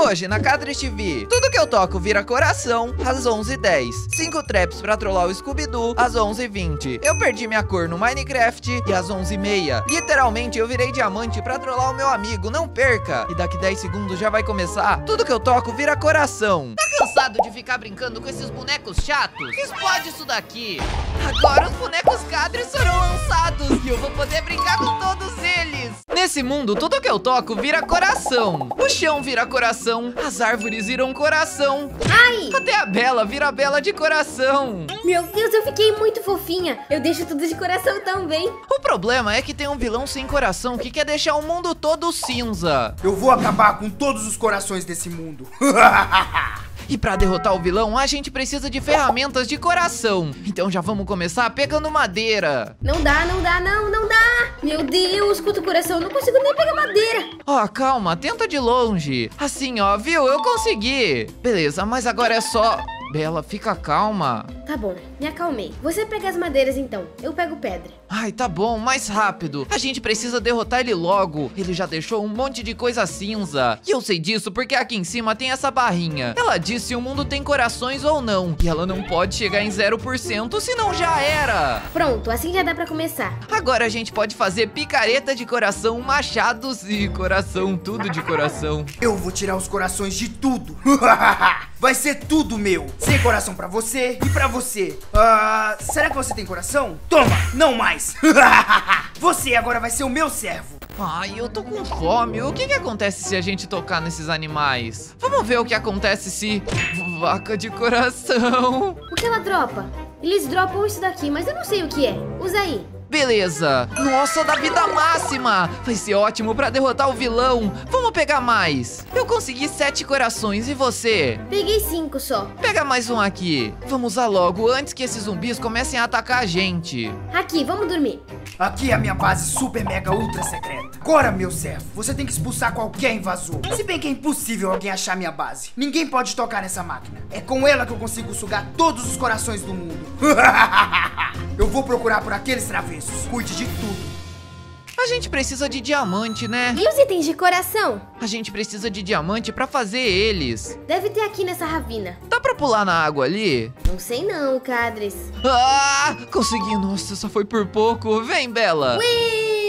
Hoje na Cadre TV, tudo que eu toco vira coração às 11h10. 5 traps pra trollar o Scooby-Doo às 11h20. Eu perdi minha cor no Minecraft e às 11h30. Literalmente eu virei diamante pra trollar o meu amigo, não perca! E daqui 10 segundos já vai começar. Tudo que eu toco vira coração. Tá cansado de ficar brincando com esses bonecos chatos? Explode isso daqui! Agora os bonecos Cadres serão lançados e eu vou poder brincar com todos eles! Nesse mundo, tudo que eu toco vira coração. O chão vira coração, as árvores viram coração. Ai! Até a Bela vira Bela de coração. Meu Deus, eu fiquei muito fofinha. Eu deixo tudo de coração também. O problema é que tem um vilão sem coração que quer deixar o mundo todo cinza. Eu vou acabar com todos os corações desse mundo. E pra derrotar o vilão, a gente precisa de ferramentas de coração. Então já vamos começar pegando madeira. Não dá, não dá, não, não dá. Meu Deus, escuta o coração, eu não consigo nem pegar madeira. Ó, calma, tenta de longe. Assim, ó, viu? Eu consegui. Beleza, mas agora é só... Bela, fica calma. Tá bom, me acalmei. Você pega as madeiras então, eu pego pedra. Ai, tá bom, mais rápido. A gente precisa derrotar ele logo. Ele já deixou um monte de coisa cinza. E eu sei disso porque aqui em cima tem essa barrinha. Ela diz se o mundo tem corações ou não. E ela não pode chegar em 0%, senão já era. Pronto, assim já dá pra começar. Agora a gente pode fazer picareta de coração, machados e coração, tudo de coração. Eu vou tirar os corações de tudo. Vai ser tudo meu. Sem coração pra você e pra você. Ah, será que você tem coração? Toma, não mais. você agora vai ser o meu servo. Ai, eu tô com fome. O que que acontece se a gente tocar nesses animais? Vamos ver o que acontece se... Vaca de coração. O que ela dropa? Eles dropam isso daqui, mas eu não sei o que é. Usa aí. Beleza. Nossa, da vida máxima. Vai ser ótimo pra derrotar o vilão. Vamos pegar mais. Eu consegui sete corações. E você? Peguei cinco só. Pega mais um aqui. Vamos usar logo antes que esses zumbis comecem a atacar a gente. Aqui, vamos dormir. Aqui é a minha base super mega ultra secreta. Agora, meu servo, você tem que expulsar qualquer invasor. Se bem que é impossível alguém achar minha base. Ninguém pode tocar nessa máquina. É com ela que eu consigo sugar todos os corações do mundo. eu vou procurar por aqueles travessos. Cuide de tudo. A gente precisa de diamante, né? E os itens de coração? A gente precisa de diamante pra fazer eles. Deve ter aqui nessa ravina. Dá pra pular na água ali? Não sei não, Cadres. Ah! Consegui! Nossa, só foi por pouco. Vem, Bela! Ui!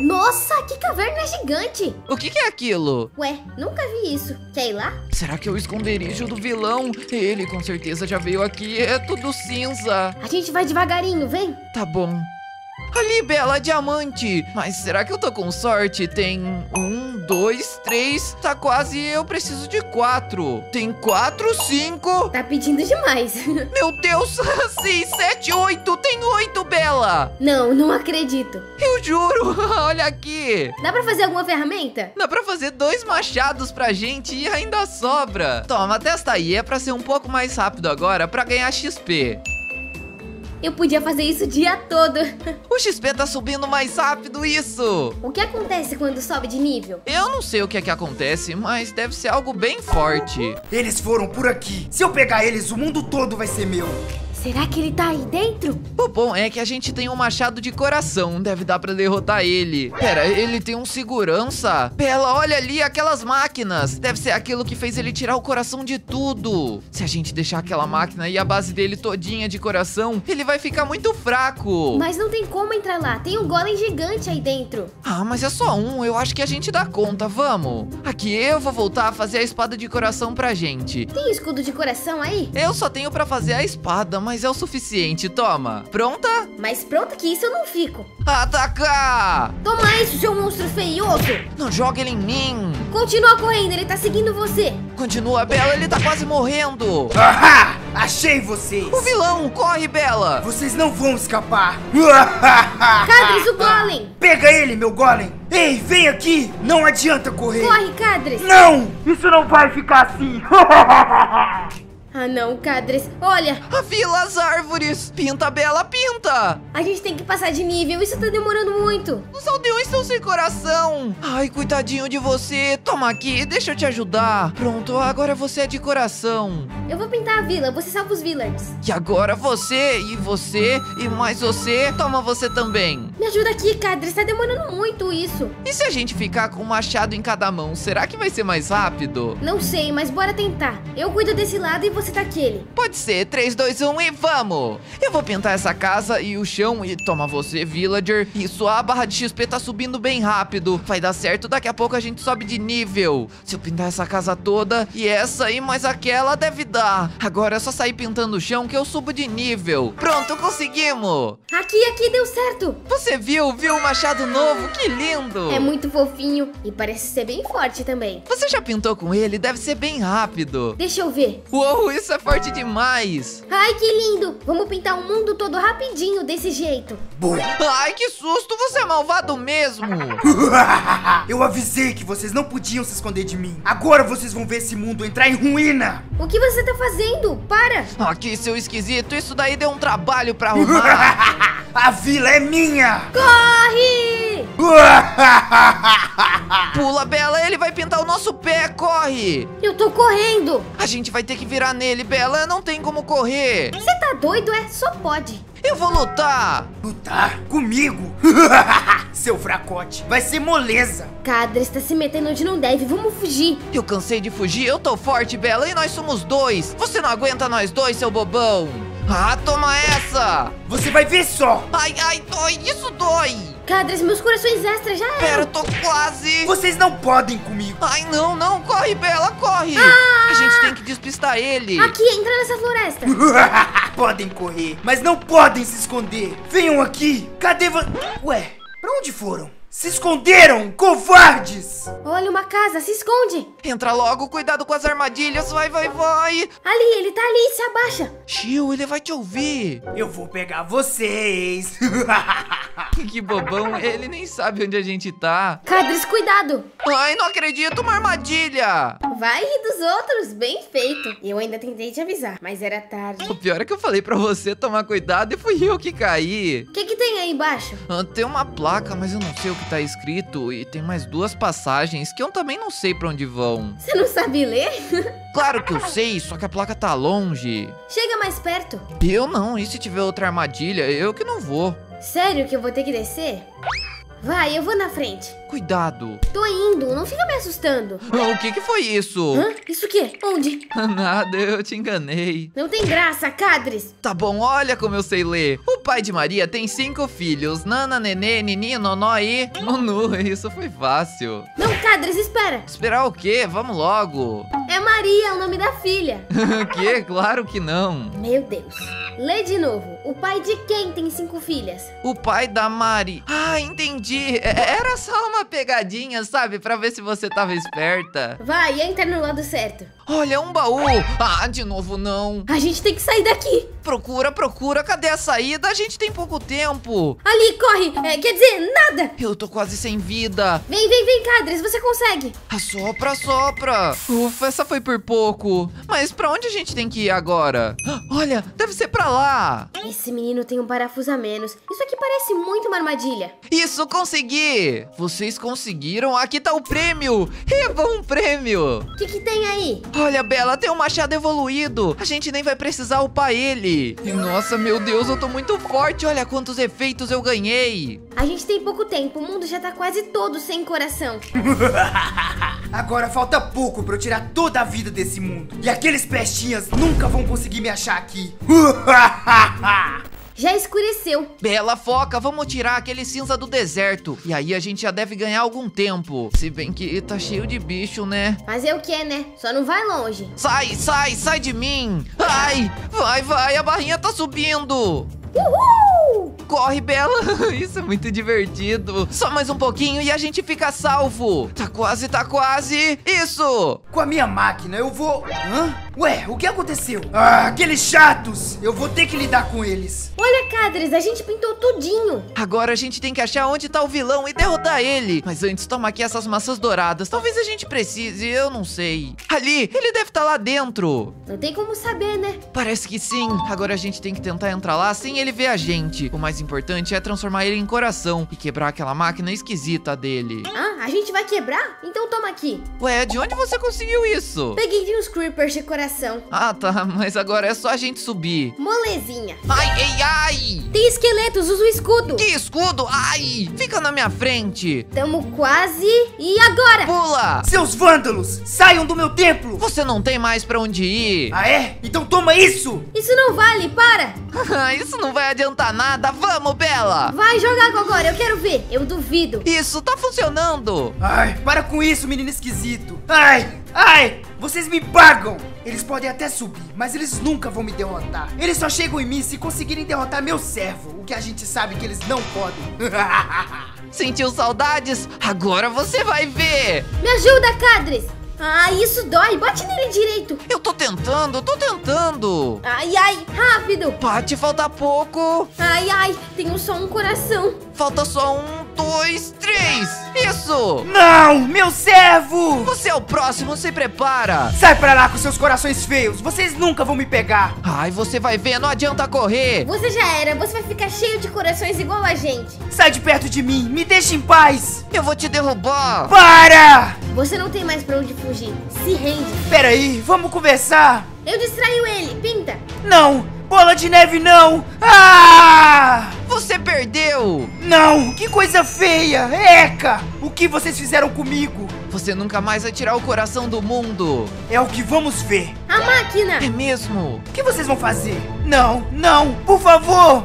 Nossa, que caverna gigante! O que, que é aquilo? Ué, nunca vi isso. Quer ir lá? Será que é o esconderijo do vilão? Ele com certeza já veio aqui. É tudo cinza. A gente vai devagarinho, vem. Tá bom. Ali, Bela, diamante! Mas será que eu tô com sorte? Tem um, dois, três, tá quase, eu preciso de quatro. Tem quatro, cinco... Tá pedindo demais. Meu Deus, seis, sete, oito, tem oito, Bela! Não, não acredito. Eu juro, olha aqui. Dá pra fazer alguma ferramenta? Dá pra fazer dois machados pra gente e ainda sobra. Toma, testa aí, é pra ser um pouco mais rápido agora, pra ganhar XP. Eu podia fazer isso o dia todo. O XP tá subindo mais rápido, isso! O que acontece quando sobe de nível? Eu não sei o que é que acontece, mas deve ser algo bem forte. Eles foram por aqui. Se eu pegar eles, o mundo todo vai ser meu. Será que ele tá aí dentro? O bom é que a gente tem um machado de coração, deve dar pra derrotar ele. Pera, ele tem um segurança? Bela, olha ali aquelas máquinas. Deve ser aquilo que fez ele tirar o coração de tudo. Se a gente deixar aquela máquina e a base dele todinha de coração, ele vai ficar muito fraco. Mas não tem como entrar lá, tem um golem gigante aí dentro. Ah, mas é só um, eu acho que a gente dá conta, vamos. Aqui eu vou voltar a fazer a espada de coração pra gente. Tem escudo de coração aí? Eu só tenho pra fazer a espada, mas é o suficiente, toma. Pronta? Mais pronta que isso eu não fico. Atacar! Toma isso, seu monstro feioso! Não joga ele em mim! Continua correndo, ele tá seguindo você. Continua, Bela, ele tá quase morrendo! Ahá! Achei vocês! O vilão, corre, Bela! Vocês não vão escapar! Cadres, o golem! Pega ele, meu golem! Ei, vem aqui! Não adianta correr! Corre, Cadres! Não! Isso não vai ficar assim! Ah não, Cadres. Olha, Afila as árvores! Pinta, Bela, pinta! a gente tem que passar de nível. Isso tá demorando muito. Os aldeões estão sem coração! Ai, coitadinho de você! Toma aqui, deixa eu te ajudar! Pronto, agora você é de coração! Eu vou pintar a vila, você salva os villagers. E agora você, e você, e mais você, toma você também! Me ajuda aqui, Cadres. Tá demorando muito isso. E se a gente ficar com um machado em cada mão, será que vai ser mais rápido? Não sei, mas bora tentar. Eu cuido desse lado e você daquele. Pode ser, 3, 2, 1 e vamos! Eu vou pintar essa casa e o chão e toma você, villager. Isso, a barra de XP tá subindo bem rápido. Vai dar certo, daqui a pouco a gente sobe de nível. Se eu pintar essa casa toda e essa e mais aquela, deve dar. Agora é só sair pintando o chão que eu subo de nível. Pronto, conseguimos! Aqui, aqui, deu certo. Você viu? Viu o machado novo? Que lindo! É muito fofinho e parece ser bem forte também. Você já pintou com ele? Deve ser bem rápido. Deixa eu ver. Uou, isso é forte demais! Ai, que lindo! Vamos pintar o mundo todo rapidinho desse jeito. Boa. Ai, que susto! Você é malvado mesmo! Eu avisei que vocês não podiam se esconder de mim. Agora vocês vão ver esse mundo entrar em ruína. O que você tá fazendo? Para! Aqui, seu esquisito, isso daí deu um trabalho pra arrumar. A vila é minha. Corre! Pula, Bela, ele vai pintar o nosso pé, corre! Eu tô correndo! A gente vai ter que virar nele, Bela, não tem como correr. Você tá doido, é? Só pode. Eu vou lutar! Lutar comigo? Seu fracote. Vai ser moleza. Cadres tá se metendo onde não deve. Vamos fugir. Eu cansei de fugir, eu tô forte, Bela, e nós somos dois. Você não aguenta nós dois, seu bobão. Ah, toma essa! Você vai ver só. Ai, ai, dói, isso dói! Cadres, meus corações extras já Pera, eram. eu tô quase! Vocês não podem comigo. Ai, não, não, corre, Bela, corre! Ah! A gente tem que despistar ele! Aqui, entra nessa floresta. podem correr, mas não podem se esconder. Venham aqui. Cadê vo... Ué, pra onde foram? Se esconderam, covardes! Olha uma casa, se esconde. Entra logo, cuidado com as armadilhas, vai, vai, vai! Ali, ele tá ali, se abaixa. Tio, ele vai te ouvir! Eu vou pegar vocês. Que bobão, ele nem sabe onde a gente tá. Cadres, cuidado. Ai, não acredito, uma armadilha! Vai rir dos outros, bem feito. Eu ainda tentei te avisar, mas era tarde. O pior é que eu falei pra você tomar cuidado e fui eu que caí. O que que tem aí embaixo? Ah, Tem uma placa, mas eu não sei o que tá escrito. E tem mais duas passagens que eu também não sei pra onde vão. Você não sabe ler? Claro que eu sei, só que a placa tá longe. Chega mais perto. Eu não, e se tiver outra armadilha, eu que não vou. Sério que eu vou ter que descer? Vai, eu vou na frente. Cuidado. Tô indo, não fica me assustando. Ah, O que que foi isso? Hã? Isso o quê? Onde? Nada, eu te enganei. Não tem graça, Cadres. Tá bom, olha como eu sei ler. O pai de Maria tem cinco filhos: Nana, Nenê, Nini, Nonó e Nunu. Isso foi fácil. Não, Cadres, espera. Esperar o quê? Vamos logo. É Maria, o nome da filha. que? Claro que não. Meu Deus. Lê de novo. O pai de quem tem cinco filhas? O pai da Mari. Ah, entendi. É- Era só uma pegadinha, sabe? Pra ver se você tava esperta. Vai, entra no lado certo. Olha, um baú. Ah, de novo não. A gente tem que sair daqui. Procura, procura. Cadê a saída? A gente tem pouco tempo. Ali, corre. É, quer dizer, nada. Eu tô quase sem vida. Vem, vem, vem, Cadres, você consegue. Assopra, sopra. Ufa, essa foi por pouco. Mas pra onde a gente tem que ir agora? Olha, deve ser pra lá. Esse menino tem um parafuso a menos. Isso aqui parece muito uma armadilha. Isso, consegui! Vocês conseguiram? Aqui tá o prêmio! Eba, um prêmio! O que que tem aí? Olha, Bela, tem um machado evoluído! A gente nem vai precisar upar ele! E, Nossa, meu Deus, eu tô muito forte! Olha quantos efeitos eu ganhei! A gente tem pouco tempo, o mundo já tá quase todo sem coração. Agora falta pouco pra eu tirar toda a vida desse mundo. E aqueles pestinhas nunca vão conseguir me achar aqui. Já escureceu. Bela, foca, vamos tirar aquele cinza do deserto. E aí a gente já deve ganhar algum tempo. Se bem que tá cheio de bicho, né? Fazer o que, né? Só não vai longe. Sai, sai, sai de mim! Ai, vai, vai, a barrinha tá subindo! Uhul! Corre, Bela. Isso é muito divertido. Só mais um pouquinho e a gente fica salvo. Tá quase, tá quase. Isso. Com a minha máquina eu vou... Hã? Ué, o que aconteceu? Ah, aqueles chatos! Eu vou ter que lidar com eles. Olha, Cadres, a gente pintou tudinho. Agora a gente tem que achar onde tá o vilão e derrotar ele. Mas antes, toma aqui essas maçãs douradas. Talvez a gente precise, eu não sei. Ali, ele deve estar lá dentro. Não tem como saber, né? Parece que sim. Agora a gente tem que tentar entrar lá sem ele ver a gente. O mais importante é transformar ele em coração e quebrar aquela máquina esquisita dele. Ah, a gente vai quebrar? Então toma aqui. Ué, de onde você conseguiu isso? Peguei de uns creepers de coração. Ah, tá, mas agora é só a gente subir. Molezinha. Ai, ei, ai! Tem esqueletos, usa o escudo. Que escudo! Ai! Fica na minha frente! Tamo quase. E agora? Pula! Seus vândalos, saiam do meu templo! Você não tem mais pra onde ir. Ah, é? Então toma isso! Isso não vale, para. Isso não vai adiantar nada. Vamos, Bela! Vai jogar agora, eu quero ver. Eu duvido. Isso tá funcionando! Ai, para com isso, menino esquisito! Ai, ai! Vocês me pagam! Eles podem até subir, mas eles nunca vão me derrotar. Eles só chegam em mim se conseguirem derrotar meu servo, o que a gente sabe que eles não podem. Sentiu saudades? Agora você vai ver! Me ajuda, Cadres. Ah, isso dói. Bate nele direito. Eu tô tentando, tô tentando! Ai, ai, rápido. Bate, falta pouco! Ai, ai, tenho só um coração. Falta só um, dois, três! Isso! não, meu servo! Você é o próximo, se prepara! Sai pra lá com seus corações feios, vocês nunca vão me pegar. Ai, você vai ver, não adianta correr! Você já era. Você vai ficar cheio de corações igual a gente. Sai de perto de mim, me deixa em paz. Eu vou te derrubar! Para! Você não tem mais pra onde fugir. Se rende. Peraí, vamos conversar. Eu distraio ele. Pinta. Não, bola de neve não. Ah! Você perdeu! Não, que coisa feia! Eca! O que vocês fizeram comigo? Você nunca mais vai tirar o coração do mundo! É o que vamos ver. A máquina. É mesmo? O que vocês vão fazer? Não, não, por favor!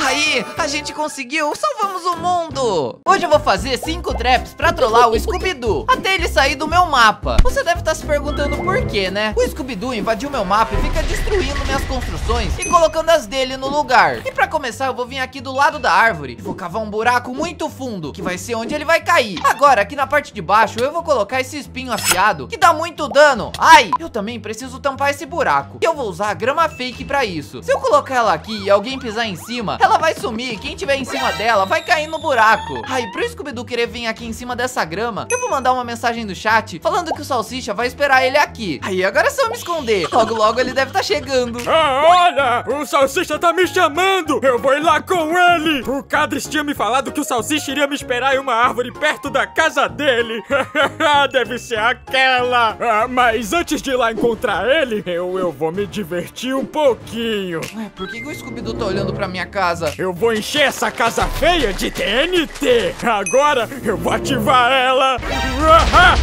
Aí, a gente conseguiu! Salvamos o mundo! Hoje eu vou fazer 5 traps pra trollar o Scooby-Doo até ele sair do meu mapa. Você deve estar se perguntando por quê, né? O Scooby-Doo invadiu meu mapa e fica destruindo minhas construções e colocando as dele no lugar. E pra começar, eu vou vir aqui do lado da árvore vou cavar um buraco muito fundo, que vai ser onde ele vai cair. Agora, aqui na parte de baixo, eu vou colocar esse espinho afiado, que dá muito dano. Ai, eu também preciso tampar esse buraco. E eu vou usar a grama fake pra isso. Se eu colocar ela aqui e alguém pisar em cima, ela vai sumir. Quem tiver em cima dela vai cair no buraco. Ai, pro Scooby-Doo querer vir aqui em cima dessa grama, eu vou mandar uma mensagem no chat falando que o Salsicha vai esperar ele aqui. Aí, agora é só me esconder. Logo, logo ele deve estar chegando. Ah, olha! O Salsicha tá me chamando! Eu vou ir lá com ele! O Cadres tinha me falado que o Salsicha iria me esperar em uma árvore perto da casa dele! Deve ser aquela! Ah, mas antes de ir lá encontrar ele, eu, eu vou me divertir um pouquinho! Ué, por que, que o Scooby-Doo tá olhando pra minha casa? Eu vou encher essa casa feia de TNT! Agora eu vou ativar ela!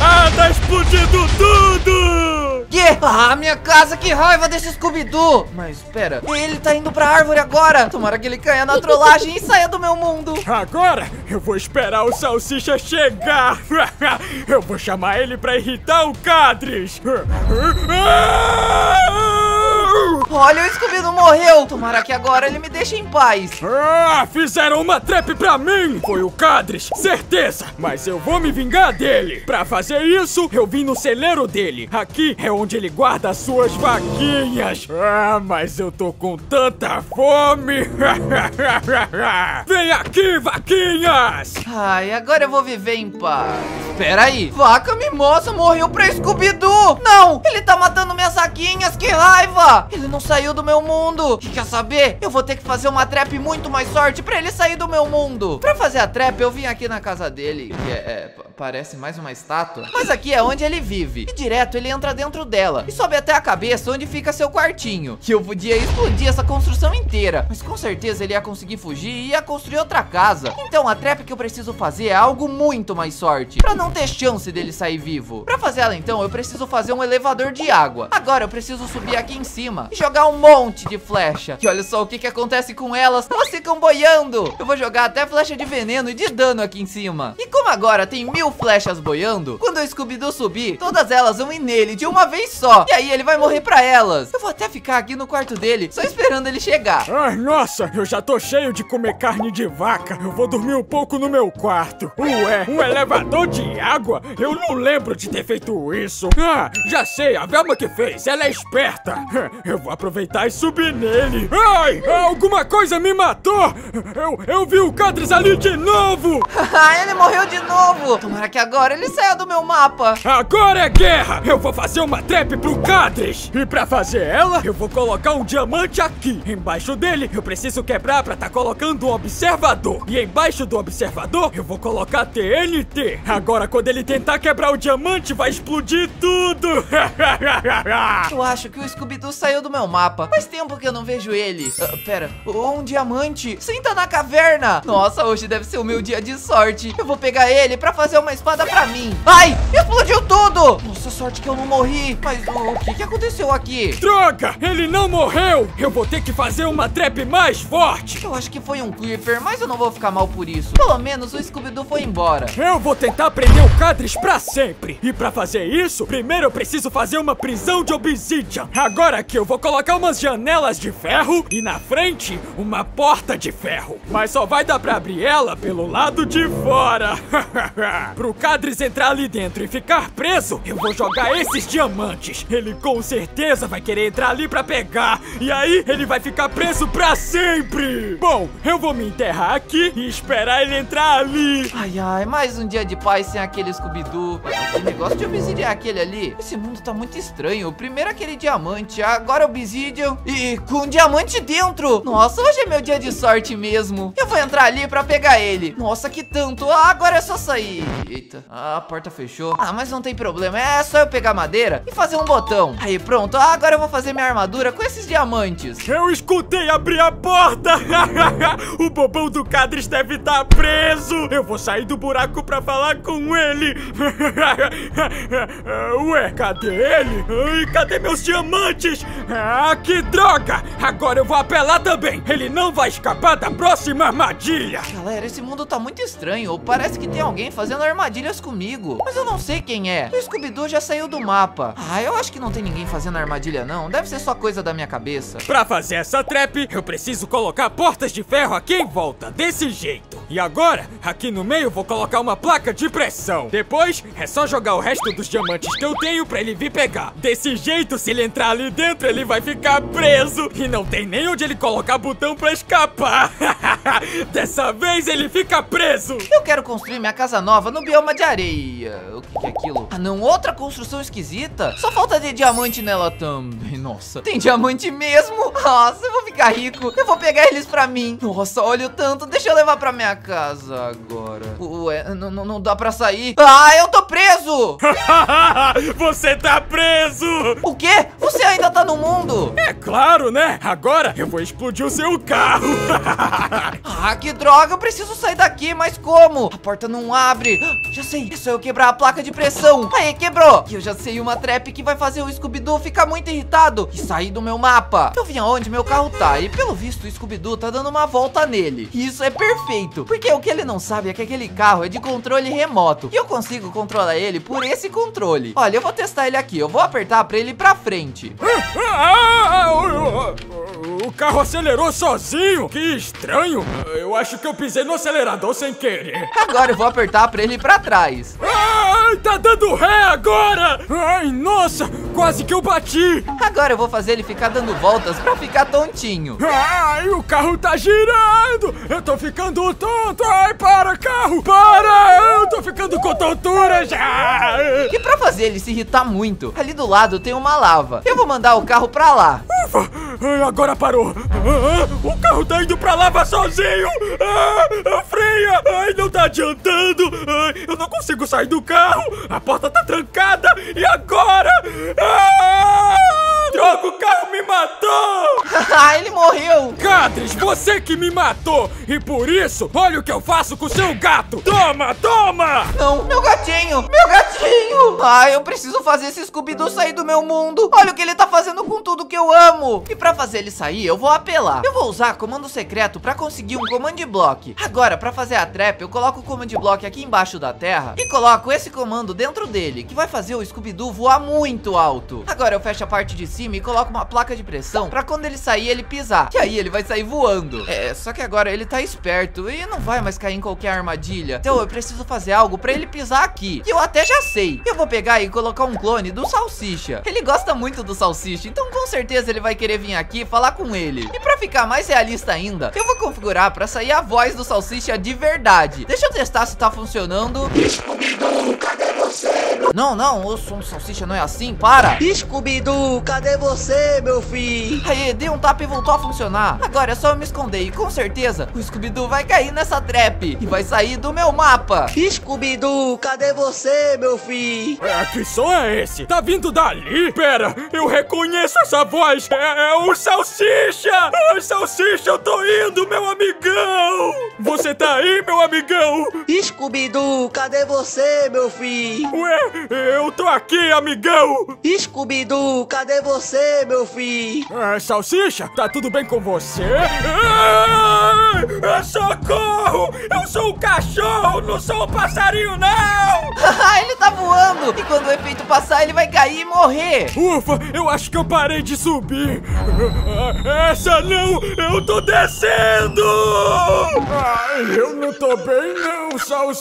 Ah, tá explodindo tudo! Que? Ah, minha casa, que raiva desse Scooby-Doo! Mas, pera, ele tá indo pra árvore agora! Tomara que ele caia na trollagem e saia do meu mundo! Agora eu vou esperar o Salsicha chegar! Eu vou chamar ele pra irritar o Cadres! Olha, o Scooby-Doo morreu! Tomara que agora ele me deixe em paz! Ah, fizeram uma trap pra mim! Foi o Cadres, certeza! Mas eu vou me vingar dele! Pra fazer isso, eu vim no celeiro dele! Aqui é onde ele guarda as suas vaquinhas! Ah, mas eu tô com tanta fome! Vem aqui, vaquinhas! Ai, agora eu vou viver em paz. Pera aí. Vaca mimosa morreu pra Scooby-Doo. Não, ele tá matando minhas saquinhas. Que raiva. Ele não saiu do meu mundo. E quer saber? Eu vou ter que fazer uma trap muito mais sorte pra ele sair do meu mundo. Pra fazer a trap, eu vim aqui na casa dele, que é, é, parece mais uma estátua. Mas aqui é onde ele vive. E direto ele entra dentro dela. E sobe até a cabeça onde fica seu quartinho. Que eu podia explodir essa construção inteira. Mas com certeza ele ia conseguir fugir e ia construir outra casa. Então a trap que eu preciso fazer é algo muito mais sorte. Pra não ter chance dele sair vivo. Pra fazer ela então, eu preciso fazer um elevador de água. Agora eu preciso subir aqui em cima e jogar um monte de flecha. E olha só o que que acontece com elas. Elas ficam boiando. Eu vou jogar até flecha de veneno e de dano aqui em cima. E como agora tem mil mil flechas boiando, quando o Scooby-Doo subir, todas elas vão ir nele de uma vez só. E aí ele vai morrer pra elas. Eu vou até ficar aqui no quarto dele, só esperando ele chegar. Ai, nossa, eu já tô cheio de comer carne de vaca. Eu vou dormir um pouco no meu quarto. Ué, um elevador de água? Eu não lembro de ter feito isso. Ah, já sei, a Velma que fez. Ela é esperta. Eu vou aproveitar e subir nele. Ai, alguma coisa me matou. Eu, eu vi o Cadres ali de novo. ele morreu de novo. Tomara que agora ele saia do meu mapa. Agora é guerra. Eu vou fazer uma trap pro Cadres. E pra fazer ela, eu vou colocar um diamante aqui. Embaixo dele, eu preciso quebrar pra tá colocando um observador. E embaixo do observador, eu vou colocar TNT. Agora, quando ele tentar quebrar o diamante, vai explodir tudo. eu acho que o Scooby-Doo saiu do meu mapa. Faz tempo que eu não vejo ele. Uh, pera, um diamante. Senta na caverna. Nossa, hoje deve ser o meu dia de sorte. Eu vou pegar ele pra fazer uma espada pra mim. Ai, explodiu tudo. Nossa, sorte que eu não morri. Mas o, o que, que aconteceu aqui? Droga, ele não morreu. Eu vou ter que fazer uma trap mais forte. Eu acho que foi um Creeper, mas eu não vou ficar mal por isso. Pelo menos o Scooby-Doo foi embora. Eu vou tentar prender o Cadres pra sempre. E pra fazer isso, primeiro eu preciso fazer uma prisão de obsidian. Agora aqui eu vou colocar umas janelas de ferro e na frente uma porta de ferro. Mas só vai dar pra abrir ela pelo lado de fora. Pro Cadres entrar ali dentro e ficar preso, eu vou jogar esses diamantes. Ele com certeza vai querer entrar ali pra pegar. E aí ele vai ficar preso pra sempre. Bom, eu vou me enterrar aqui e esperar ele entrar ali. Ai, ai, mais um dia de paz sem aquele Scooby-Doo. Que negócio de obsidian é aquele ali? Esse mundo tá muito estranho. Primeiro aquele diamante, agora obsidian e com diamante dentro. Nossa, hoje é meu dia de sorte mesmo. Eu vou entrar ali pra pegar ele. Nossa, que tanto. Ah, agora é só sair. Eita, a porta fechou. Ah, mas não tem problema. É só eu pegar madeira e fazer um botão. Aí, pronto. Ah, agora eu vou fazer minha armadura com esses diamantes. Eu escutei abrir a porta. o bobão do Cadres deve estar tá preso. Eu vou sair do buraco pra falar com ele. Ué, cadê ele? Ai, cadê meus diamantes? Ah, que droga! Agora eu vou apelar também. Ele não vai escapar da próxima armadilha. Galera, esse mundo tá muito estranho. Parece que tem alguém fazendo armadilhas comigo. Mas eu não sei quem é. O Scooby-Doo já saiu do mapa. Ah, eu acho que não tem ninguém fazendo armadilha, não. Deve ser só coisa da minha cabeça. Pra fazer essa trap, eu preciso colocar portas de ferro aqui em volta, desse jeito. E agora, aqui no meio, vou colocar uma placa de pressão. Depois, é só jogar o resto dos diamantes que eu tenho pra ele vir pegar. Desse jeito, se ele entrar ali dentro, ele vai ficar preso. E não tem nem onde ele colocar botão pra escapar. Dessa vez, ele fica preso. Eu quero construir minha casa nova no bioma de areia. O que, é aquilo? Ah, não, outra construção esquisita. Só falta de diamante nela também. Nossa, tem diamante mesmo? Nossa, eu vou ficar rico. Eu vou pegar eles pra mim. Nossa, olha o tanto. Deixa eu levar pra minha casa agora. Ué, não, não, dá pra sair. Ah, eu tô preso! Você tá preso! O quê? Você ainda tá no mundo? É claro, né? Agora eu vou explodir o seu carro. ah, que droga. Eu preciso sair daqui, mas como? A porta não abre. Já sei. É só eu quebrar a placa de pressão. Aí, quebrou. E eu já sei uma trap que vai fazer o Scooby-Doo ficar muito irritado e sair do meu mapa. Eu vim aonde meu carro tá e pelo visto o Scooby-Doo tá dando uma volta nele. Isso é perfeito, porque o que ele não sabe é que aquele carro é de controle remoto. E eu consigo controlar ele por esse controle. Olha, eu vou testar ele aqui. Eu vou apertar pra ele ir pra frente. O carro acelerou sozinho? Que estranho. Eu acho que eu pisei no acelerador sem querer. Agora eu vou apertar pra ele ir pra trás. Ai, tá dando ré agora! Ai, nossa, quase que eu bati! Agora eu vou fazer ele ficar dando voltas pra ficar tontinho. Ai, o carro tá girando! Eu tô ficando tonto! Ai, para, carro! Para! Eu tô ficando com tontura já! E pra fazer ele se irritar muito, ali do lado tem uma lava. Eu vou mandar o carro pra lá. Ufa! Agora parou! Ah, o carro tá indo pra lava sozinho! Ah, freia! Ai, não tá adiantando! Ai, eu não consigo sair do carro! A porta tá trancada! E agora? Ah! Droga, o carro me matou! Ah, ele morreu! Cadres, você que me matou! E por isso, olha o que eu faço com o seu gato! Toma, toma! Não, meu gatinho! Meu gatinho! Ah, eu preciso fazer esse Scooby-Doo sair do meu mundo! Olha o que ele tá fazendo com tudo que eu amo! E pra fazer ele sair, eu vou apelar. Eu vou usar comando secreto pra conseguir um command block. Agora, pra fazer a trap, eu coloco o command block aqui embaixo da terra e coloco esse comando dentro dele, que vai fazer o Scooby-Doo voar muito alto. Agora eu fecho a parte de cima e coloco uma placa de pressão pra quando ele sair, ele pisar. Que aí ele vai sair voando. É, só que agora ele tá esperto e não vai mais cair em qualquer armadilha. Então eu preciso fazer algo pra ele pisar aqui. E eu até já sei. Eu vou pegar e colocar um clone do Salsicha. Ele gosta muito do Salsicha, então com certeza ele vai querer vir aqui falar com ele. E pra ficar mais realista ainda, eu vou configurar pra sair a voz do Salsicha de verdade. Deixa eu testar se tá funcionando. Não, não, o som do Salsicha não é assim, para. Scooby-Doo, cadê você, meu filho? Aí, dei um tapa e voltou a funcionar. Agora é só eu me esconder e com certeza o Scooby-Doo vai cair nessa trap e vai sair do meu mapa. Scooby-Doo, cadê você, meu filho? É, que som é esse? Tá vindo dali? Pera, eu reconheço essa voz! É, é o Salsicha! Ai, Salsicha, eu tô indo, meu amigão! Você tá aí, meu amigão? Scooby-Doo, cadê você, meu filho? Ué, eu tô aqui, amigão! Scooby-Doo, cadê você, meu filho? É, Salsicha, tá tudo bem com você? Ah, socorro! Eu sou um cachorro, não sou um passarinho, não! ele tá voando e quando o efeito passar ele vai cair e morrer. Ufa, eu acho que eu parei de subir. Essa não, eu tô descendo! Ai, eu não tô bem não, Salsicha!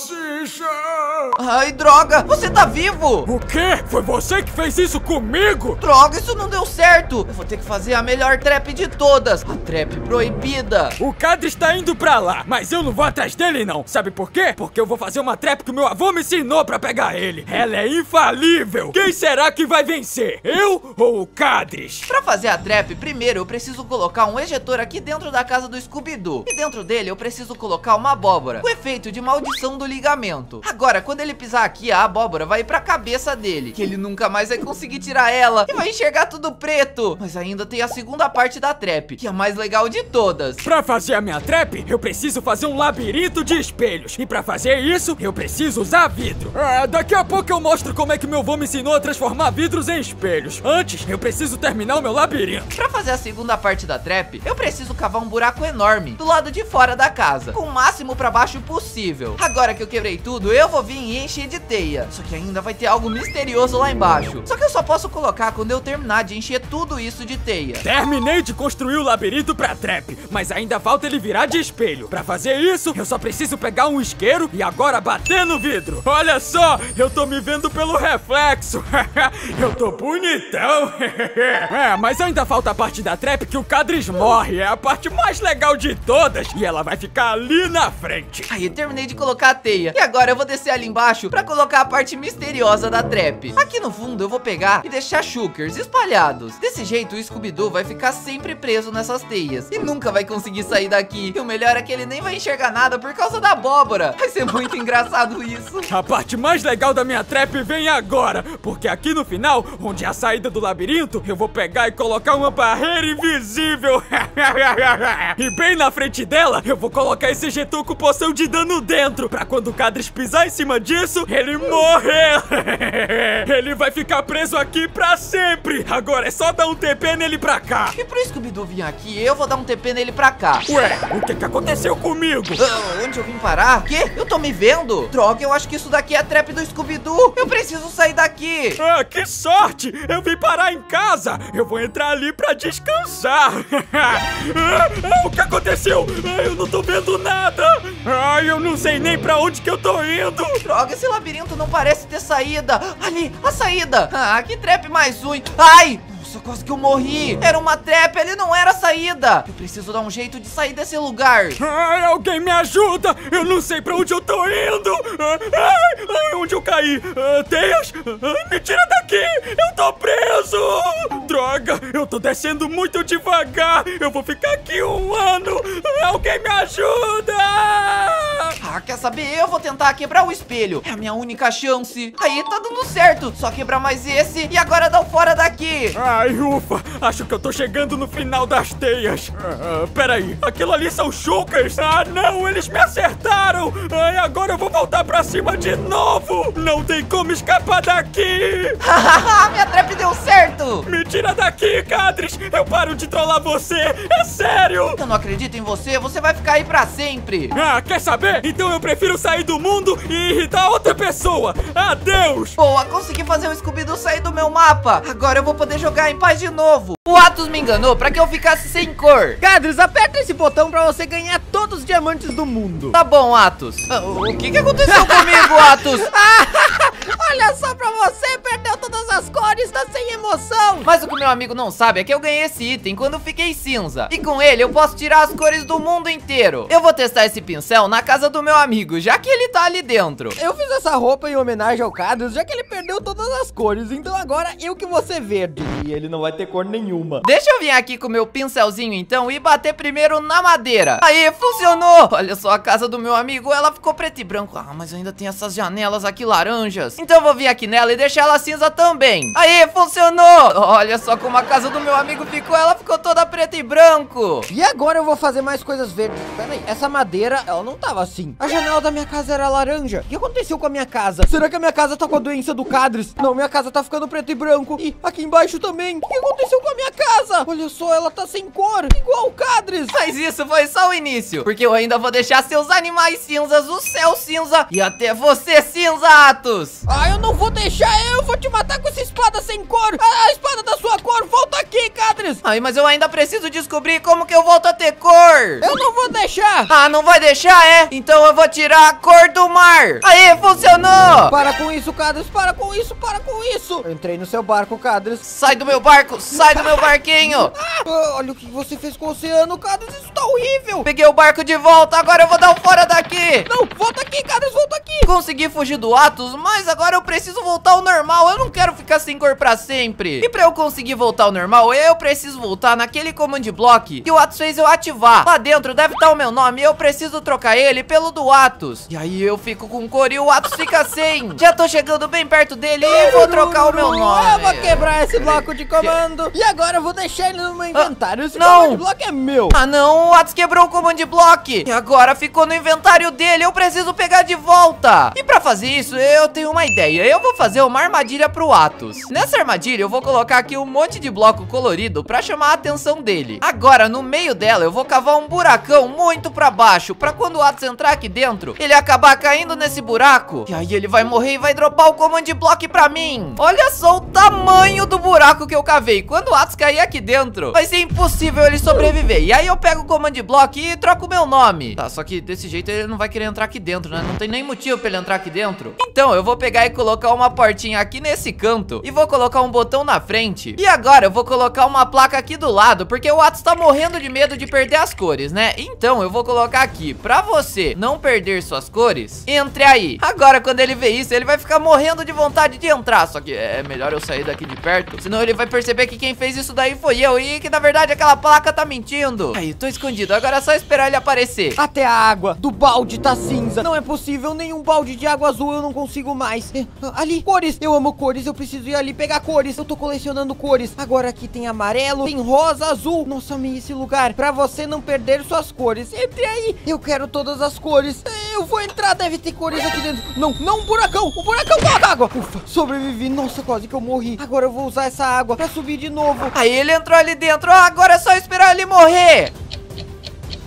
Ai, droga, você tá vivo! O quê? Foi você que fez isso comigo? Droga, isso não deu certo! Eu vou ter que fazer a melhor trap de todas, a trap proibida. O Cadre está indo pra lá, mas eu não vou atrás dele não. Sabe por quê? Porque eu vou fazer uma trap que o meu avô me ensinou pra pegar ele. Ela é infalível. Quem será que vai vencer? Eu ou o Cadres? Pra fazer a trap, primeiro eu preciso colocar um ejetor aqui dentro da casa do Scooby-Doo. E dentro dele eu preciso colocar uma abóbora, o efeito de maldição do ligamento. Agora, quando ele pisar aqui, a abóbora vai ir pra cabeça dele, que ele nunca mais vai conseguir tirar ela e vai enxergar tudo preto. Mas ainda tem a segunda parte da trap, que é a mais legal de todas. Pra fazer a minha trap, eu preciso fazer um labirinto de espelhos. E pra fazer isso, eu preciso usar vidro. Ah, daqui a pouco eu mostro como é que meu avô me ensinou a transformar vidros em espelhos. Antes, eu preciso terminar o meu labirinto. Pra fazer a segunda parte da trap, eu preciso cavar um buraco enorme do lado de fora da casa, com o máximo pra baixo possível. Agora que eu quebrei tudo, eu vou vir e encher de teia. Só que ainda vai ter algo misterioso lá embaixo. Só que eu só posso colocar quando eu terminar de encher tudo isso de teia. Terminei de construir o labirinto pra trap, mas ainda falta ele virar de espelho. Pra fazer isso, eu só preciso pegar um isqueiro e agora bater no vidro. Olha só, eu tô me vendo pelo reflexo. eu tô bonitão. é, mas ainda falta a parte da trap que o Cadres morre. É a parte mais legal de todas e ela vai ficar ali na frente. Aí, terminei de colocar teia. E agora eu vou descer ali embaixo pra colocar a parte misteriosa da trap. Aqui no fundo eu vou pegar e deixar shookers espalhados. Desse jeito o Scooby-Doo vai ficar sempre preso nessas teias e nunca vai conseguir sair daqui. E o melhor é que ele nem vai enxergar nada por causa da abóbora. Vai ser muito engraçado isso. A parte mais legal da minha trap vem agora, porque aqui no final, onde é a saída do labirinto, eu vou pegar e colocar uma barreira invisível. e bem na frente dela, eu vou colocar esse ejetor com poção de dano dentro, pra quando o Cadres pisar em cima disso, ele morrer. ele vai ficar preso aqui pra sempre. Agora é só dar um TP nele pra cá. E pro Scooby-Doo vir aqui, eu vou dar um TP nele pra cá. Ué, o que que aconteceu comigo? Ah, onde eu vim parar? Quê? Eu tô me vendo? Droga, eu acho que isso daqui é a trap do Scooby-Doo. Eu preciso sair daqui. Ah, que sorte! Eu vim parar em casa! Eu vou entrar ali pra descansar! ah, ah, o que aconteceu? Ah, eu não tô vendo nada! Ai, eu não sei nem pra onde que eu tô indo! Droga, esse labirinto não parece ter saída. Ali, a saída. Ah, que trap mais ruim. Ai! Nossa, quase que eu morri. Era uma trap, ele não era a saída. Eu preciso dar um jeito de sair desse lugar. Ai, alguém me ajuda! Eu não sei pra onde eu tô indo! Ai, ai onde eu caí? Teias? Ai, me tira daqui! Eu tô preso! Droga, eu tô descendo muito devagar! Eu vou ficar aqui um ano! Alguém me ajuda! Ah, quer saber? Eu vou tentar quebrar o espelho. É a minha única chance. Aí, tá dando certo. Só quebrar mais esse e agora dá o fora daqui. Ai, ufa! Acho que eu tô chegando no final das teias. Ah, peraí, aquilo ali são chucas? Ah, não, eles me acertaram! Ai, agora eu vou voltar pra cima de novo! Não tem como escapar daqui! Hahaha, minha trap deu certo. Me tira daqui, Cadres! Eu paro de trollar você! É sério! Eu não acredito em você. Você vai ficar aí pra sempre. Ah, quer saber? Então eu prefiro sair do mundo e irritar outra pessoa! Adeus! Boa, consegui fazer o Scooby-Doo sair do meu mapa. Agora eu vou poder jogar em paz de novo. O Atos me enganou pra que eu ficasse sem cor. Cadres, aperta esse botão pra você ganhar todos os diamantes do mundo. Tá bom, Atos. Ah, O que que aconteceu comigo, Atos? Olha só pra você, perdeu todas as cores, tá sem emoção. Mas o que meu amigo não sabe é que eu ganhei esse item quando fiquei cinza. E com ele eu posso tirar as cores do mundo inteiro. Eu vou testar esse pincel na casa do meu amigo, já que ele tá ali dentro. Eu fiz essa roupa em homenagem ao Cadres, já que ele perdeu todas as cores. Então agora eu que vou ser verde. E ele não vai ter cor nenhuma. Deixa eu vir aqui com meu pincelzinho então e bater primeiro na madeira. Aí, funcionou! Olha só a casa do meu amigo, ela ficou preto e branco. Ah, mas ainda tem essas janelas aqui laranjas. Então eu vou vir aqui nela e deixar ela cinza também. Aí, funcionou! Olha só como a casa do meu amigo ficou, ela ficou toda preta e branco. E agora eu vou fazer mais coisas verdes. Pera aí, essa madeira, ela não tava assim. A janela da minha casa era laranja. O que aconteceu com a minha casa? Será que a minha casa tá com a doença do Cadres? Não, minha casa tá ficando preto e branco. E aqui embaixo também. O que aconteceu com a minha casa? Olha só, ela tá sem cor. Igual o Cadres. Mas isso foi só o início, porque eu ainda vou deixar seus animais cinzas, o céu cinza e até você cinza, Atos. Ah, eu não vou deixar. Eu vou te matar com essa espada sem cor. A, a espada da sua cor. Volta aqui, Cadres. Ai, mas eu ainda preciso descobrir como que eu volto a ter cor. Eu não vou deixar. Ah, não vai deixar, é? Então eu vou tirar a cor do mar. Aí, funcionou. Para com isso, Cadres. Para com isso. Para com isso. Eu entrei no seu barco, Cadres. Sai do meu barco, sai do meu barquinho. Ah, olha o que você fez com o oceano, Cadres. Isso tá horrível. Peguei o barco de volta, agora eu vou dar um fora daqui. Não, volta aqui, Cadres. Volta aqui. Consegui fugir do Atos, mas agora eu preciso voltar ao normal. Eu não quero ficar sem cor pra sempre. E pra eu conseguir voltar ao normal, eu preciso voltar naquele command block que o Atos fez eu ativar. Lá dentro deve estar o meu nome e eu preciso trocar ele pelo do Atos. E aí eu fico com cor e o Atos fica sem. Já tô chegando bem perto dele e vou trocar o meu nome. Eu vou quebrar esse bloco de comando. E agora eu vou deixar ele no meu inventário. Esse não. command block é meu. Ah não, o Atos quebrou o command block E agora ficou no inventário dele Eu preciso pegar de volta E pra fazer isso, eu tenho uma ideia. Eu vou fazer uma armadilha pro Atos. Nessa armadilha, eu vou colocar aqui um monte de bloco colorido Pra chamar a atenção dele. Agora, no meio dela, eu vou cavar um buracão muito pra baixo Pra quando o Atos entrar aqui dentro Ele acabar caindo nesse buraco. E aí ele vai morrer e vai dropar o command block pra mim. Olha só o tamanho do buraco que eu cavei. Quando o Atos cair aqui dentro Vai ser impossível ele sobreviver. E aí eu pego o command block e troco o meu nome. Tá, só que desse jeito ele não vai querer entrar aqui dentro, né? Não tem nem motivo pra ele entrar aqui dentro? Então eu vou pegar e colocar uma portinha aqui nesse canto E vou colocar um botão na frente. E agora eu vou colocar uma placa aqui do lado Porque o Atos tá morrendo de medo de perder as cores, né? Então eu vou colocar aqui Pra você não perder suas cores Entre aí. Agora quando ele ver isso, ele vai ficar morrendo de vontade de entrar. Só que é melhor eu sair daqui de perto Senão ele vai perceber que quem fez isso daí foi eu E que na verdade aquela placa tá mentindo. Aí, tô escondido, agora é só esperar ele aparecer. Até a água do balde tá cinza. Não é possível, nenhum balde de água azul eu não consigo mais. Eh, Ali, cores. Eu amo cores, eu preciso ir ali pegar cores. Eu tô colecionando cores. Agora aqui tem amarelo, tem rosa, azul. Nossa, amei esse lugar. Pra você não perder suas cores. Entre aí. Eu quero todas as cores. Eh, Eu vou entrar, deve ter cores aqui dentro. Não, não, um buracão. Um buracão com água. Ufa, sobrevivi. Nossa, quase que eu morri. Agora eu vou usar essa água pra subir de novo. Aí ele entrou ali dentro, agora é só esperar ele morrer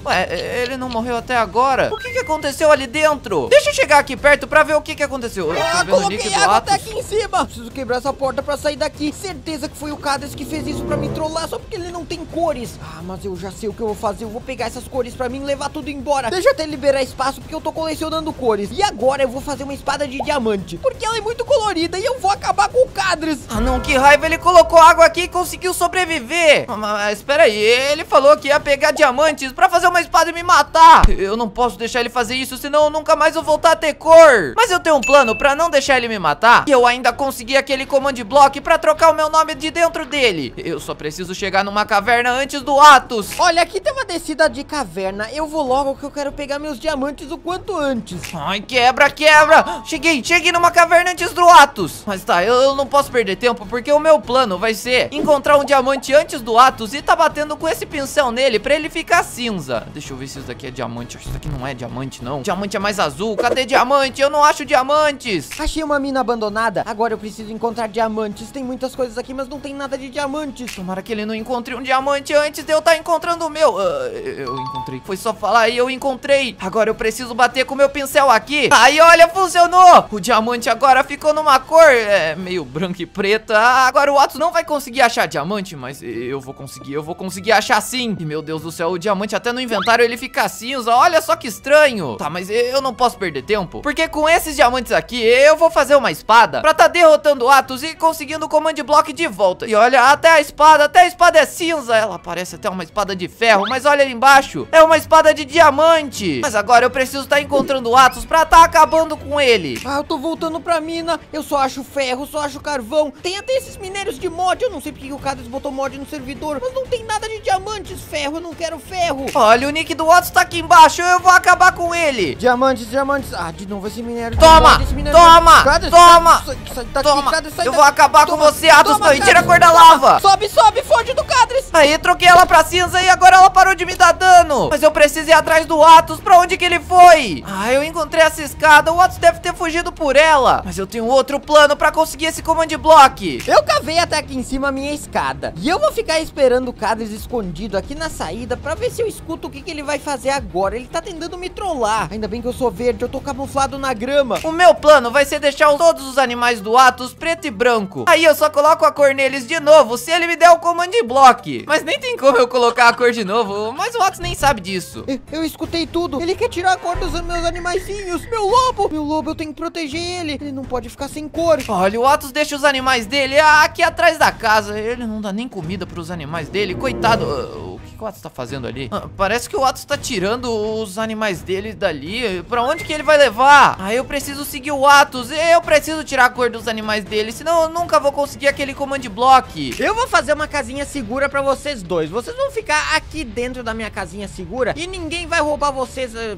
Ué, ele não morreu até agora? O que que aconteceu ali dentro? Deixa eu chegar aqui perto pra ver o que que aconteceu Eu Ah, coloquei água até aqui em cima. Preciso quebrar essa porta pra sair daqui. Certeza que foi o Cadres que fez isso pra me trollar só porque ele não tem cores. Ah, mas eu já sei o que eu vou fazer. Eu vou pegar essas cores pra mim e levar tudo embora. Deixa eu até liberar espaço porque eu tô colecionando cores. E agora eu vou fazer uma espada de diamante. Porque ela é muito colorida e eu vou acabar com o Cadres. Ah não, que raiva, ele colocou água aqui e conseguiu sobreviver Ah, Mas espera aí, ele falou que ia pegar diamantes pra fazer uma espada e me matar. Eu não posso deixar ele fazer isso, senão eu nunca mais vou voltar a ter cor. Mas eu tenho um plano pra não deixar ele me matar. E eu ainda consegui aquele command block pra trocar o meu nome de dentro dele. Eu só preciso chegar numa caverna antes do Atos. Olha, aqui tem uma descida de caverna. Eu vou logo que eu quero pegar meus diamantes o quanto antes. Ai, quebra, quebra. Cheguei, cheguei numa caverna antes do Atos. Mas tá, eu, eu não posso perder tempo Porque o meu plano vai ser encontrar um diamante antes do Atos E tá batendo com esse pincel nele pra ele ficar cinza Deixa eu ver se isso daqui é diamante. Isso daqui não é diamante, não. Diamante é mais azul, cadê diamante? Eu não acho diamantes. Achei uma mina abandonada. Agora eu preciso encontrar diamantes. Tem muitas coisas aqui, mas não tem nada de diamantes. Tomara que ele não encontre um diamante antes de eu estar encontrando o meu. Ah, Eu encontrei, foi só falar e eu encontrei. Agora eu preciso bater com o meu pincel aqui. Aí, olha, funcionou. O diamante agora ficou numa cor é, meio branca e preta. Agora o Atos não vai conseguir achar diamante Mas eu vou conseguir, eu vou conseguir achar sim. E meu Deus do céu, o diamante até no inventário ele fica cinza Olha só que estranho Tá, mas eu não posso perder tempo Porque com esses diamantes aqui, eu vou fazer uma espada Pra tá derrotando o Atos e conseguindo o command block de volta E olha, até a espada, até a espada é cinza Ela parece até uma espada de ferro Mas olha ali embaixo, é uma espada de diamante Mas agora eu preciso estar encontrando o Atos pra tá acabando com ele Ah, eu tô voltando pra mina. Eu só acho ferro, só acho carvão. Tem até esses minérios de mod. Eu não sei porque que o Cadres botou mod no servidor. Mas não tem nada de diamantes, ferro. Eu não quero ferro. Olha, o nick do Atos tá aqui embaixo, eu vou acabar com ele Diamantes, diamantes. Ah, de novo esse minério. Toma! minério Toma! Cadres, Toma! sai- sai daqui, Toma, sai eu daqui. vou acabar com Toma, você, Atos, toma, e tira a cor da lava. Sobe, sobe, foge do Cadres. Aí, troquei ela pra cinza e agora ela parou de me dar dano Mas eu preciso ir atrás do Atos, pra onde que ele foi? Ah, eu encontrei essa escada, o Atos deve ter fugido por ela Mas eu tenho outro plano pra conseguir esse command block Eu cavei até aqui em cima a minha escada. E eu vou ficar esperando o Cadres escondido aqui na saída pra ver se eu escuto o que, que ele vai fazer agora. Ele tá tentando me trollar. Ainda bem que eu sou verde, eu tô camuflado na grama. O meu plano vai ser deixar todos os animais do Atos preto e branco Aí eu só coloco a cor neles de novo se ele me der o command block Mas nem tem como eu colocar a cor de novo, mas o Atos nem sabe disso Eu, eu escutei tudo. Ele quer tirar a cor dos meus animaizinhos. Meu lobo. Meu lobo, eu tenho que proteger ele. Ele não pode ficar sem cor. Olha, o Atos deixa os animais dele aqui atrás da casa. Ele não dá nem comida pros animais dele. Coitado. O que que o Atos tá fazendo ali? Ah, parece que o Atos tá tirando os animais dele dali. Pra onde que ele vai levar? Ah, eu preciso seguir o Atos. Eu preciso tirar a cor dos animais dele. Senão eu nunca vou conseguir aquele command block. Eu vou fazer uma casinha segura pra vocês dois. Vocês vão ficar aqui dentro da minha casinha segura e ninguém vai roubar vocês, eh,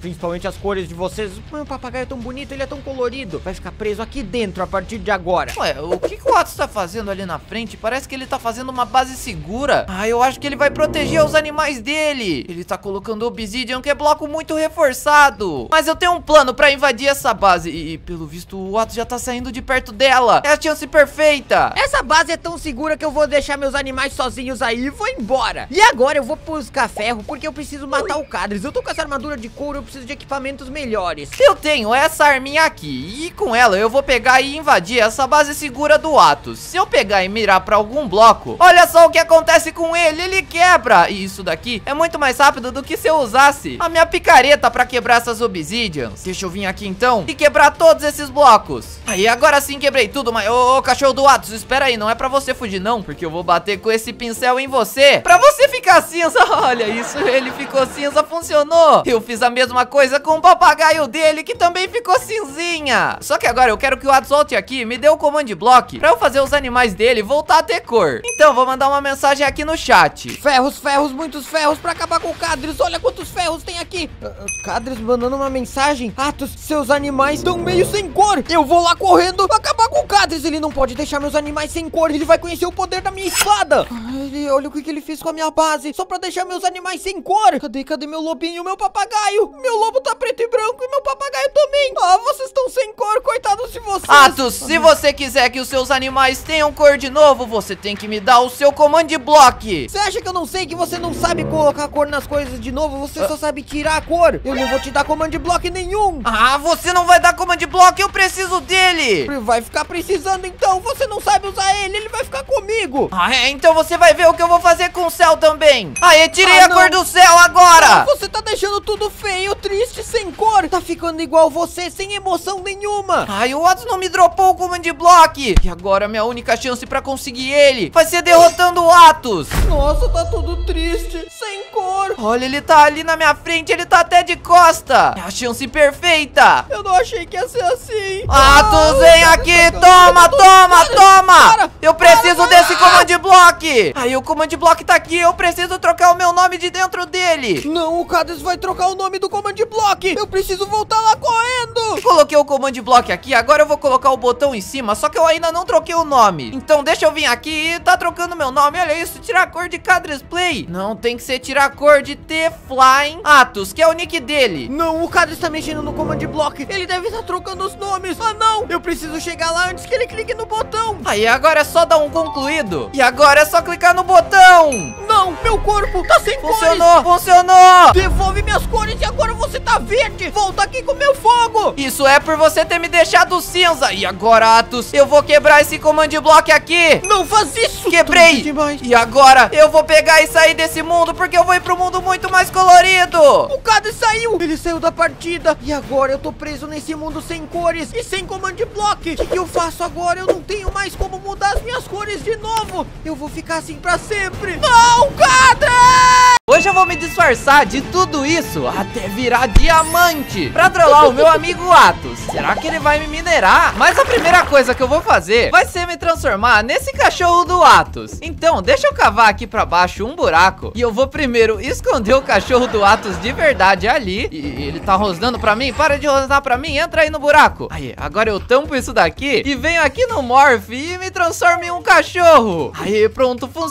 principalmente as cores de vocês. Meu papagaio é tão bonito, ele é tão colorido. Vai ficar preso aqui dentro a partir de agora. Ué, o que, que o Atos tá fazendo ali na frente? Parece que ele tá fazendo uma base segura. Ah, eu acho que ele vai proteger os animais dele. Ele tá colocando Obsidian, que é bloco muito reforçado. Mas eu tenho um plano pra invadir essa base. E, e, pelo visto, o Atos já tá saindo de perto dela. É a chance perfeita. Essa base é tão segura que eu vou deixar meus animais sozinhos aí e vou embora. E agora eu vou buscar ferro porque eu preciso matar o Cadres. Eu tô com essa armadura de couro, eu preciso de equipamentos melhores. Eu tenho essa arminha aqui. E com ela eu vou pegar e invadir essa base segura do Atos. Se eu pegar e mirar pra algum bloco, olha só o que acontece com ele. Ele quebra. E isso daqui é muito mais rápido do que se eu usasse a minha picareta pra quebrar essas obsidians. Deixa eu vir aqui então e quebrar todos esses blocos. Aí agora sim quebrei tudo, mas ô, ô cachorro do Atos, espera aí, não é pra você fugir não, porque eu vou bater com esse pincel em você. Pra você ficar cinza. Olha isso, ele ficou cinza, funcionou. Eu fiz a mesma coisa com o papagaio dele, que também ficou cinzinha. Só que agora eu quero que o Atos volte aqui me dê o command block pra eu fazer os animais dele voltar a ter cor. Então vou mandar uma mensagem aqui no chat. Ferros, ferros, muitos ferros pra acabar com o Cadres. Olha quantos ferros tem aqui. Ah, ah, Cadres mandando uma mensagem. Atos, seus animais estão meio sem cor. Eu vou lá correndo acabar com o Cadres. Ele não pode deixar meus animais sem cor. Ele vai conhecer o poder da minha espada. Ah, Ele, olha o que, que ele fez com a minha base. Só pra deixar meus animais sem cor. Cadê, cadê meu lobinho, meu papagaio? Meu lobo tá preto e branco e meu papagaio também. Ah, vocês estão sem cor, coitados de vocês. Atos, se você quiser que os seus animais tenham cor de novo, você tem que me dar o seu command block. Você acha que eu não sei que você não sabe colocar cor nas coisas de novo? Você só sabe tirar a cor. Eu não vou te dar command block nenhum. Ah, você não vai dar command block, eu preciso dele. Vai ficar precisando então? Você não sabe usar ele, ele vai ficar comigo. Ah, é? Então você vai ver o que eu vou fazer com o céu também. Aê, tirei Ah, a não. cor do céu agora. Você tá deixando tudo feio, triste, sem cor. Tá ficando igual você, sem emoção nenhuma. Ai, o Atos não me dropou o Command Block. E agora minha única chance pra conseguir ele vai ser derrotando o Atos. Nossa, tá tudo triste, sem cor. Olha, ele tá ali na minha frente, ele tá até de costa. É a chance perfeita. Eu não achei que ia ser assim. Atos, vem aqui, cara, toma, toma, toma! para, Eu preciso para, desse para. Command Block! Aí o Command Block tá aqui, eu preciso trocar o meu nome de dentro dele! Não, o Cadres vai trocar o nome do Command Block. Eu preciso voltar lá correndo. Coloquei o Command Block aqui, agora eu vou colocar o botão em cima, só que eu ainda não troquei o nome. Então deixa eu vir aqui e tá trocando meu nome, olha isso, tirar a cor de Cadres Play. Não, tem que ser tirar a cor de T-Flying Atos, que é o nick dele. Não, o Cadres tá mexendo no Command Block. Ele deve estar trocando os nomes. Ah, não. Eu preciso chegar lá antes que ele clique no botão. Aí agora é só dar um concluído. E agora é só clicar no botão. Não, meu corpo tá sem Funcionou, funcionou. cores. Devolve minhas cores e agora você tá verde. Volta aqui com meu fogo. Isso é por você ter me deixado cinza. E agora, Atos, eu vou quebrar esse Command Block aqui. Não faz isso. Quebrei. E agora eu vou pegar e sair desse mundo porque eu vou ir pro mundo muito mais colorido. O Cadres saiu. Ele saiu da partida. E agora eu tô preso nesse mundo sem cores e sem Command Block. O que, que eu faço agora? Eu não tenho mais como mudar as minhas cores de novo. Eu vou ficar assim pra sempre. Não, Cadres! Hoje eu vou me disfarçar de tudo isso até virar diamante pra trollar o meu amigo Atos. Será que ele vai me minerar? Mas a primeira coisa que eu vou fazer vai ser me transformar nesse cachorro do Atos. Então, deixa eu cavar aqui pra baixo um buraco e eu vou primeiro esconder o cachorro do Atos de verdade ali. E ele tá rosnando pra mim? Para de rosnar pra mim, entra aí no buraco. Aí, agora eu tampo isso daqui e venho aqui no Morph e me transformo em um cachorro. Aí, pronto, funcionou.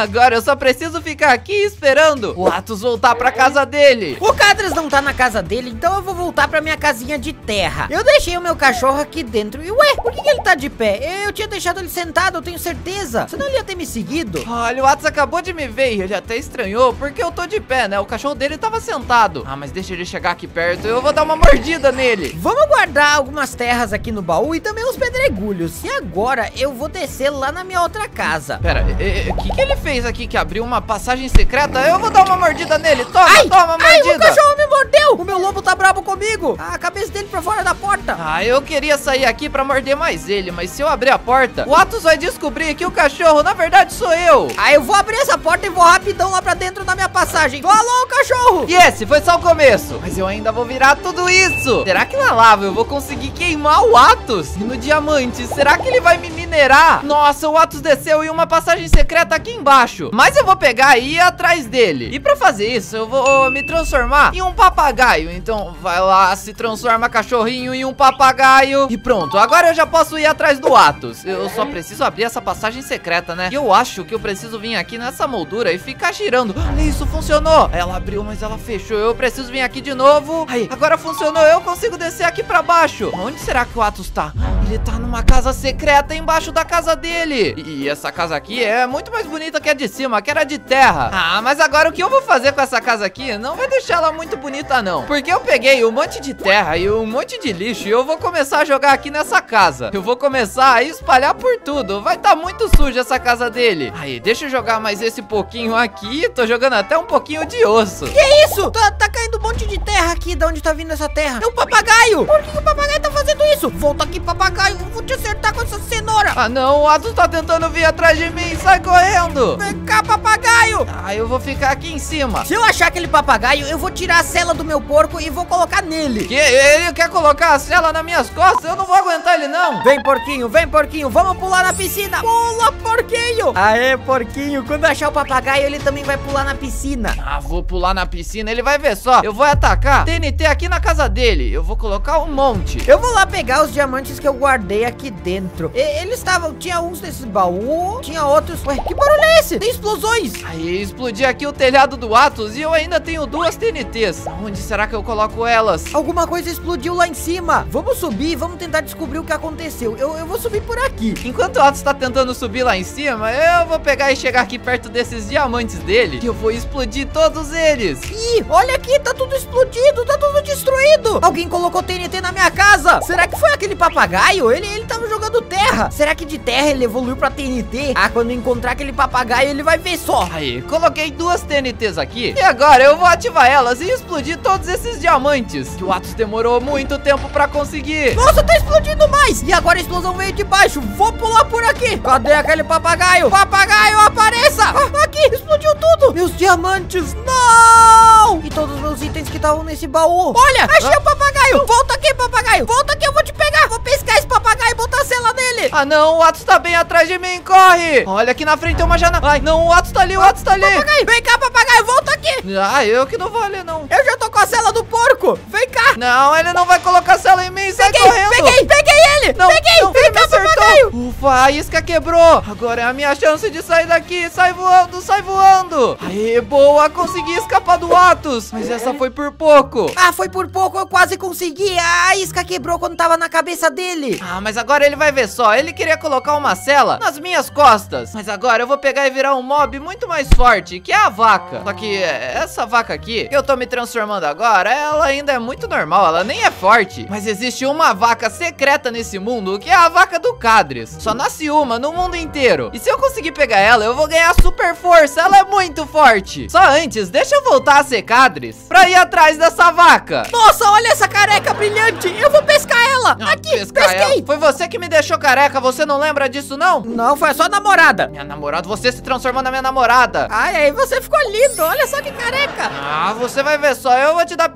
Agora eu só preciso ficar aqui esperando o Atos voltar pra casa dele. O Cadras não tá na casa dele, então eu vou voltar pra minha casinha de terra. Eu deixei o meu cachorro aqui dentro. E ué, por que, que ele tá de pé? Eu tinha deixado ele sentado, eu tenho certeza. Senão ele ia ter me seguido. Olha, o Atos acabou de me ver e ele até estranhou porque eu tô de pé, né? O cachorro dele tava sentado. Ah, mas deixa ele chegar aqui perto e eu vou dar uma mordida nele. Vamos guardar algumas terras aqui no baú e também os pedregulhos. E agora eu vou descer lá na minha outra casa. Pera, o que, que ele fez aqui que abriu uma passagem secreta? Eu vou dar uma mordida nele. Toma, Ai, toma, ai, o mordida. cachorro me mordeu! O meu lobo tá bravo comigo! A cabeça dele pra fora da porta. Ah, eu queria sair aqui pra morder mais ele, mas se eu abrir a porta, o Atos vai descobrir que o cachorro, na verdade, sou eu. Aí eu vou abrir essa porta e vou rapidão lá pra dentro da minha passagem. Falou, cachorro! E esse foi só o começo, mas eu ainda vou virar tudo isso. Será que na lava eu vou conseguir queimar o Atos? E no diamante, será que ele vai me minerar? Nossa, o Atos desceu e uma passagem secreta aqui embaixo. Mas eu vou pegar e ir atrás dele. E pra fazer isso, eu vou me transformar em um papagaio. Então, vai lá, se transforma cachorrinho em um papagaio. E pronto, agora eu já posso ir atrás do Atos. Eu só preciso abrir essa passagem secreta, né? E eu acho que eu preciso vir aqui nessa moldura e ficar girando. Olha isso, funcionou. Ela abriu, mas ela fechou. Eu preciso vir aqui de novo. Aí, agora funcionou. Eu consigo descer aqui pra baixo. Onde será que o Atos tá? Ele tá numa casa secreta embaixo da casa dele. E essa casa aqui é muito mais bonita que a de cima, que era de terra. Ah, mas agora o que eu vou fazer com essa casa aqui não vai deixar ela muito bonita, não. Porque eu peguei um monte de terra e um monte de lixo e eu vou começar a jogar aqui nessa casa. Eu vou começar a espalhar por tudo. Vai estar tá muito suja essa casa dele. Aí, deixa eu jogar mais esse pouquinho aqui. Tô jogando até um pouquinho de osso. Que isso? Tá, tá caindo um monte de terra aqui. De onde tá vindo essa terra? É um papagaio! Por que, o papagaio tá fazendo isso? Volta aqui, papagaio. Eu vou te acertar com essa cenoura. Ah, não. O Atos tá tentando vir atrás de mim. Sai correndo. Vem cá, papagaio. Ah, eu vou ficar aqui em cima. Se eu achar aquele papagaio, eu vou tirar a cela do meu porco e vou colocar nele. Que? Ele quer colocar a cela nas minhas costas? Eu não vou aguentar ele, não. Vem, porquinho, vem, porquinho. Vamos pular na piscina. Pula, porquinho. Aê, porquinho. Quando achar o papagaio, ele também vai pular na piscina. Ah, vou pular na piscina. Ele vai ver só. Eu vou atacar TNT aqui na casa dele. Eu vou colocar um monte. Eu vou lá pegar os diamantes que eu guardei aqui dentro. E- eles estavam... Tinha uns nesses baús, tinha outros... Ué, que barulho é esse? Tem explosões. Aí, explodi aqui o telhado do Atos e eu ainda tenho duas TNTs. Onde será que eu coloco elas? Alguma coisa explodiu lá em cima. Vamos subir, vamos tentar descobrir o que aconteceu. Eu, eu vou subir por aqui. Enquanto o Atos tá tentando subir lá em cima, eu vou pegar e chegar aqui perto desses diamantes dele. E eu vou explodir todos eles. Ih, olha aqui, tá tudo explodido, tá tudo destruído. Alguém colocou TNT na minha casa. Será que foi aquele papagaio? papagaio. Ele, ele tava jogando terra. Será que de terra ele evoluiu pra TNT? Ah, quando encontrar aquele papagaio, ele vai ver só. Aí, coloquei duas TNTs aqui. E agora eu vou ativar elas e explodir todos esses diamantes. Que o Atos demorou muito tempo pra conseguir. Nossa, tá explodindo mais. E agora a explosão veio de baixo. Vou pular por aqui. Cadê aquele papagaio? Papagaio, apareça. Ah, aqui, explodiu tudo. Meus diamantes, não. E todos os meus itens que estavam nesse baú. Olha, achei o papagaio. Volta aqui, papagaio. Volta aqui, eu vou te Ah não, o Atos tá bem atrás de mim, corre! Olha aqui na frente tem uma janela. Ai, não, o Atos tá ali, o Atos tá ali. Papagaio, vem cá, papagaio, volta aqui. Ah, eu que não vou ali, não. Eu já tô com a cela do porco. Vem cá. Não, ele não vai colocar cela em mim, sai Peguei, correndo. peguei, peguei ele. Não, peguei, não, vem cá, acertou. papagaio. Ufa, a isca quebrou. Agora é a minha chance de sair daqui. Sai voando, sai voando. Aê, boa, consegui escapar do Atos. Mas essa foi por pouco. Ah, foi por pouco, eu quase consegui. A isca quebrou quando tava na cabeça dele. Ah, mas agora ele vai ver só. Ele queria colocar uma cela nas minhas costas. Mas agora eu vou pegar e virar um mob muito mais forte, que é a vaca. Só que é, essa vaca aqui, que eu tô me transformando agora, ela ainda é muito normal. Ela nem é forte. Mas existe uma vaca secreta nesse mundo, que é a vaca do Cadres. Só nasce uma no mundo inteiro. E se eu conseguir pegar ela, eu vou ganhar super força. Ela é muito forte. Só antes, deixa eu voltar a ser Cadres pra ir atrás dessa vaca. Nossa, olha essa careca brilhante. Eu vou pescar ela. Ah, aqui, pescar pesquei. ela. Foi você que me deixou careca, você não lembra disso, não? Não, foi só namorada. Minha namorada, você se transformou na minha namorada. Ai, aí você ficou lindo. Olha só que careca. Ah, você vai ver só, eu vou te dar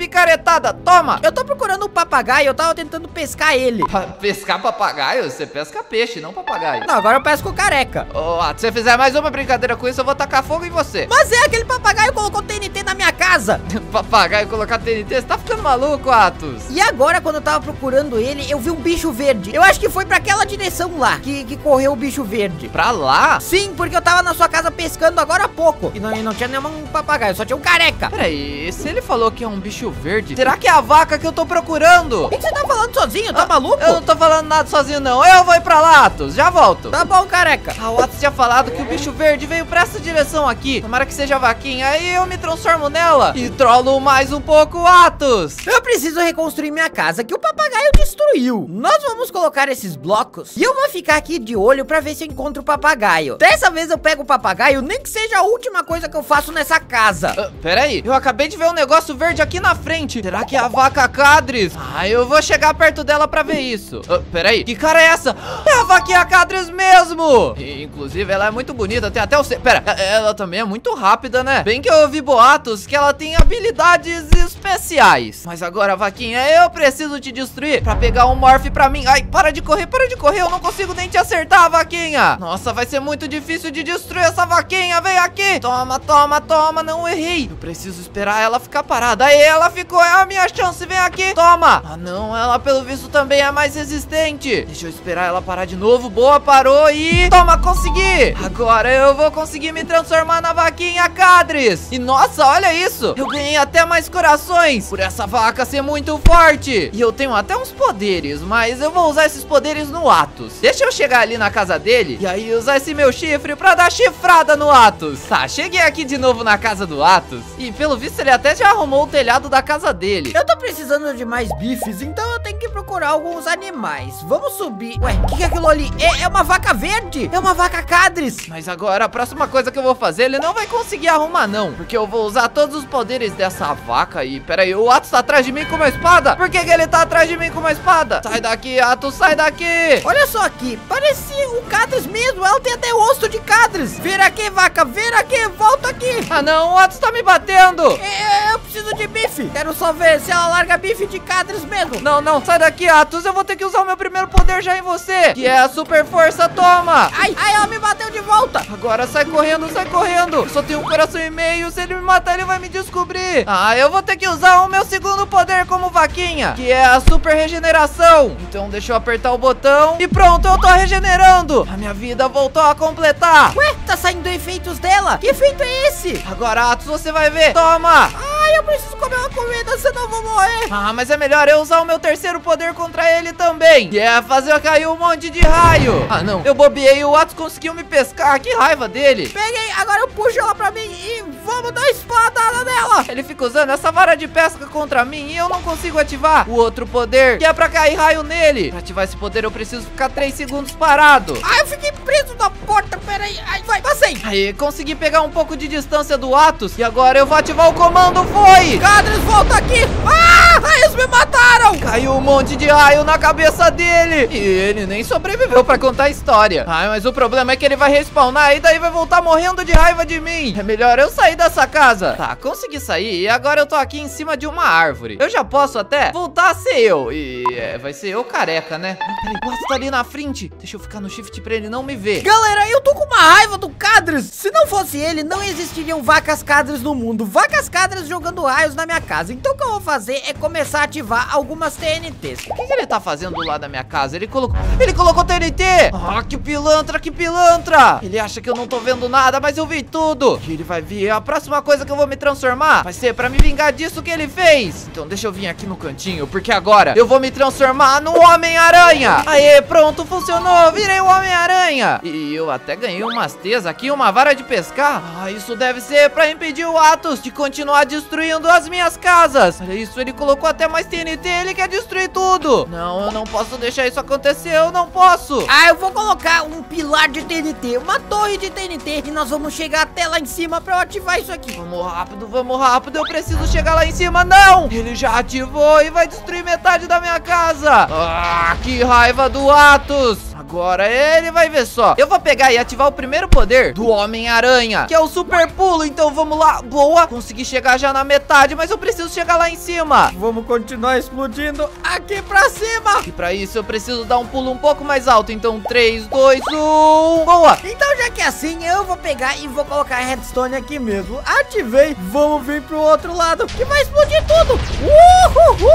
picaretada, toma! Eu tô procurando um papagaio, eu tava tentando pescar ele. Pa- Pescar papagaio? Você pesca peixe, não papagaio. Não, agora eu pesco careca. Ô, Atos, se você fizer mais uma brincadeira com isso, eu vou tacar fogo em você. Mas é, aquele papagaio colocou TNT na minha casa. papagaio colocar TNT, você tá ficando maluco, Atos? E agora, quando eu tava procurando ele, eu vi um bicho verde. Eu acho que foi pra aquela direção lá que, que correu o bicho verde. Pra lá? Sim, porque eu tava na sua casa pescando agora há pouco. E não, e não tinha nenhum papagaio, só tinha um careca. Peraí, se ele falou que é um bicho verde, será que é a vaca que eu tô procurando? O que que você tá falando sozinho? Tá Ah, maluco? Eu não tô falando nada sozinho, não. Eu vou ir pra lá, Atos, já volto. Tá bom, careca. A Watts tinha falado que o bicho verde veio pra essa direção aqui. Tomara que seja a vaquinha. Aí eu me transformo nela e trolo mais um pouco o Atos. Eu preciso reconstruir minha casa que o papagaio destruiu. Nós vamos colocar esses blocos e eu vou ficar aqui de olho pra ver se eu encontro o papagaio. Dessa vez eu pego o papagaio, nem que seja a última coisa que eu faço nessa casa. Ah, peraí, eu acabei de ver um negócio verde aqui na frente. Será que é a vaca Cadres? Ah, eu vou chegar perto dela pra ver isso. Ah, peraí, que cara é essa? É a vaquinha Cadres mesmo! E, inclusive, ela é muito bonita, tem até o... Pera, e- ela também é muito rápida, né? Bem que eu ouvi boatos que ela tem habilidades especiais. Mas agora, vaquinha, eu preciso te destruir pra pegar um morph pra mim. Ai, para de correr, para de correr, eu não consigo nem te acertar, vaquinha. Nossa, vai ser muito difícil de destruir essa vaquinha, vem aqui. Toma, toma, toma, não errei. Eu preciso esperar ela ficar parada. Aí, ela ficou, é a minha chance, vem aqui. Toma. Ah, não, ela pelo visto também é mais resistente. Deixa eu esperar ela parar de novo. Boa, parou e... Toma, consegui. Agora eu vou conseguir me transformar na vaquinha Cadres. E nossa, olha isso. Eu ganhei até mais corações por essa vaca ser muito forte. E eu tenho até uns poderes, mas eu vou usar esses poderes no Atos. Deixa eu chegar ali na casa dele e aí usar esse meu chifre pra dar chifrada no Atos. Tá, cheguei aqui de novo na casa do Atos. E pelo visto ele até já arrumou o telhado da casa dele. Eu tô precisando de mais bifes, então eu tenho que procurar alguns animais. Vamos subir. Ué, o que, que é aquilo ali? É, é uma vaca verde? É uma vaca cadres. Mas agora a próxima coisa que eu vou fazer, ele não vai conseguir arrumar não. Porque eu vou usar todos os poderes dessa vaca e... Pera aí, o Atos tá atrás de mim com uma espada? Por que, que ele tá atrás de mim com uma espada? Sai daqui, Atos, sai daqui! Olha só aqui, parece o cadres mesmo. Ela tem até osso de cadres. Vira aqui, vaca, vira aqui, volta aqui. Ah não, o Atos tá me batendo! É, eu preciso de bife. Quero só ver se ela larga bife de cadres mesmo. Não, não, sai daqui, Atos, eu vou ter que usar o meu primeiro poder já em você, que é a super força, toma! Ai, ai, ela me bateu de volta. Agora sai correndo, sai correndo! Eu só tenho um coração e meio, se ele me matar ele vai me descobrir! Ah, eu vou ter que usar o meu segundo poder como vaquinha, que é a super regeneração! Então deixa eu apertar o botão e pronto, eu tô regenerando! A minha vida voltou a completar! Ué, tá saindo efeitos dela. Que efeito é esse? Agora, Atos, você vai ver! Toma! Ai, eu preciso comer uma comida, senão eu vou morrer. Ah, mas é melhor eu usar o meu terceiro poder contra ele também. Que é fazer cair um monte de raio. Ah, não. Eu bobeei e o Atos conseguiu me pescar. Que raiva dele. Peguei, agora eu puxo ela pra mim e vamos dar espadada nela. Ele fica usando essa vara de pesca contra mim e eu não consigo ativar o outro poder, que é pra cair raio nele. Pra ativar esse poder, eu preciso ficar 3 segundos parado. Ai, eu fiquei preso na porta, peraí. Ai, vai, passei. Aí, consegui pegar um pouco de distância do Atos. E agora eu vou ativar o comando. Foi! Cadres, volta aqui. Ah, eles me mataram. Caiu um monte de raio na cabeça dele. E ele nem sobreviveu pra contar a história. Ai, mas o problema é que ele vai respawnar e daí vai voltar morrendo de raiva de mim. É melhor eu sair dessa casa. Tá, consegui sair e agora eu tô aqui em cima de uma árvore. Eu já posso até voltar a ser eu. E é, vai ser eu careca, né? Ah, peraí, o tá ali na frente. Deixa eu ficar no shift pra ele não me ver. Galera, eu tô com uma raiva do Cadres. Se não fosse ele, não existiriam vacas Cadres no mundo. Vacas Cadres jogando raios na minha casa. Então o que eu vou fazer é começar a ativar algumas TNTs. O que, que ele tá fazendo lá da minha casa? Ele colocou. Ele colocou TNT! Ah, que pilantra, que pilantra! Ele acha que eu não tô vendo nada, mas eu vi tudo! E ele vai vir. A próxima coisa que eu vou me transformar vai ser pra me vingar disso que ele fez. Então deixa eu vir aqui no cantinho, porque agora eu vou me transformar no Homem-Aranha! Aê, pronto, funcionou! Virei o Homem-Aranha! E eu até ganhei umas teias aqui, uma vara de pescar. Ah, isso deve ser pra impedir o Atos de continuar destruindo as minhas casas. Olha isso, ele colocou até mais TNT, ele quer destruir tudo. Não, eu não posso deixar isso acontecer, eu não posso. Ah, eu vou colocar um pilar de TNT, uma torre de TNT e nós vamos chegar até lá em cima pra eu ativar isso aqui. Vamos rápido, vamos rápido, eu preciso chegar lá em cima, não! Ele já ativou e vai destruir metade da minha casa. Ah, que raiva do Atos. Agora ele vai ver só. Eu vou pegar e ativar o primeiro poder do Homem-Aranha, que é o super pulo. Então vamos lá. Boa. Consegui chegar já na metade, mas eu preciso chegar lá em cima. Vamos continuar explodindo aqui pra cima. E pra isso eu preciso dar um pulo um pouco mais alto. Então 3, 2, 1. Boa. Então já que é assim, eu vou pegar e vou colocar a redstone aqui mesmo. Ativei. Vamos vir pro outro lado, que vai explodir tudo. Uhul!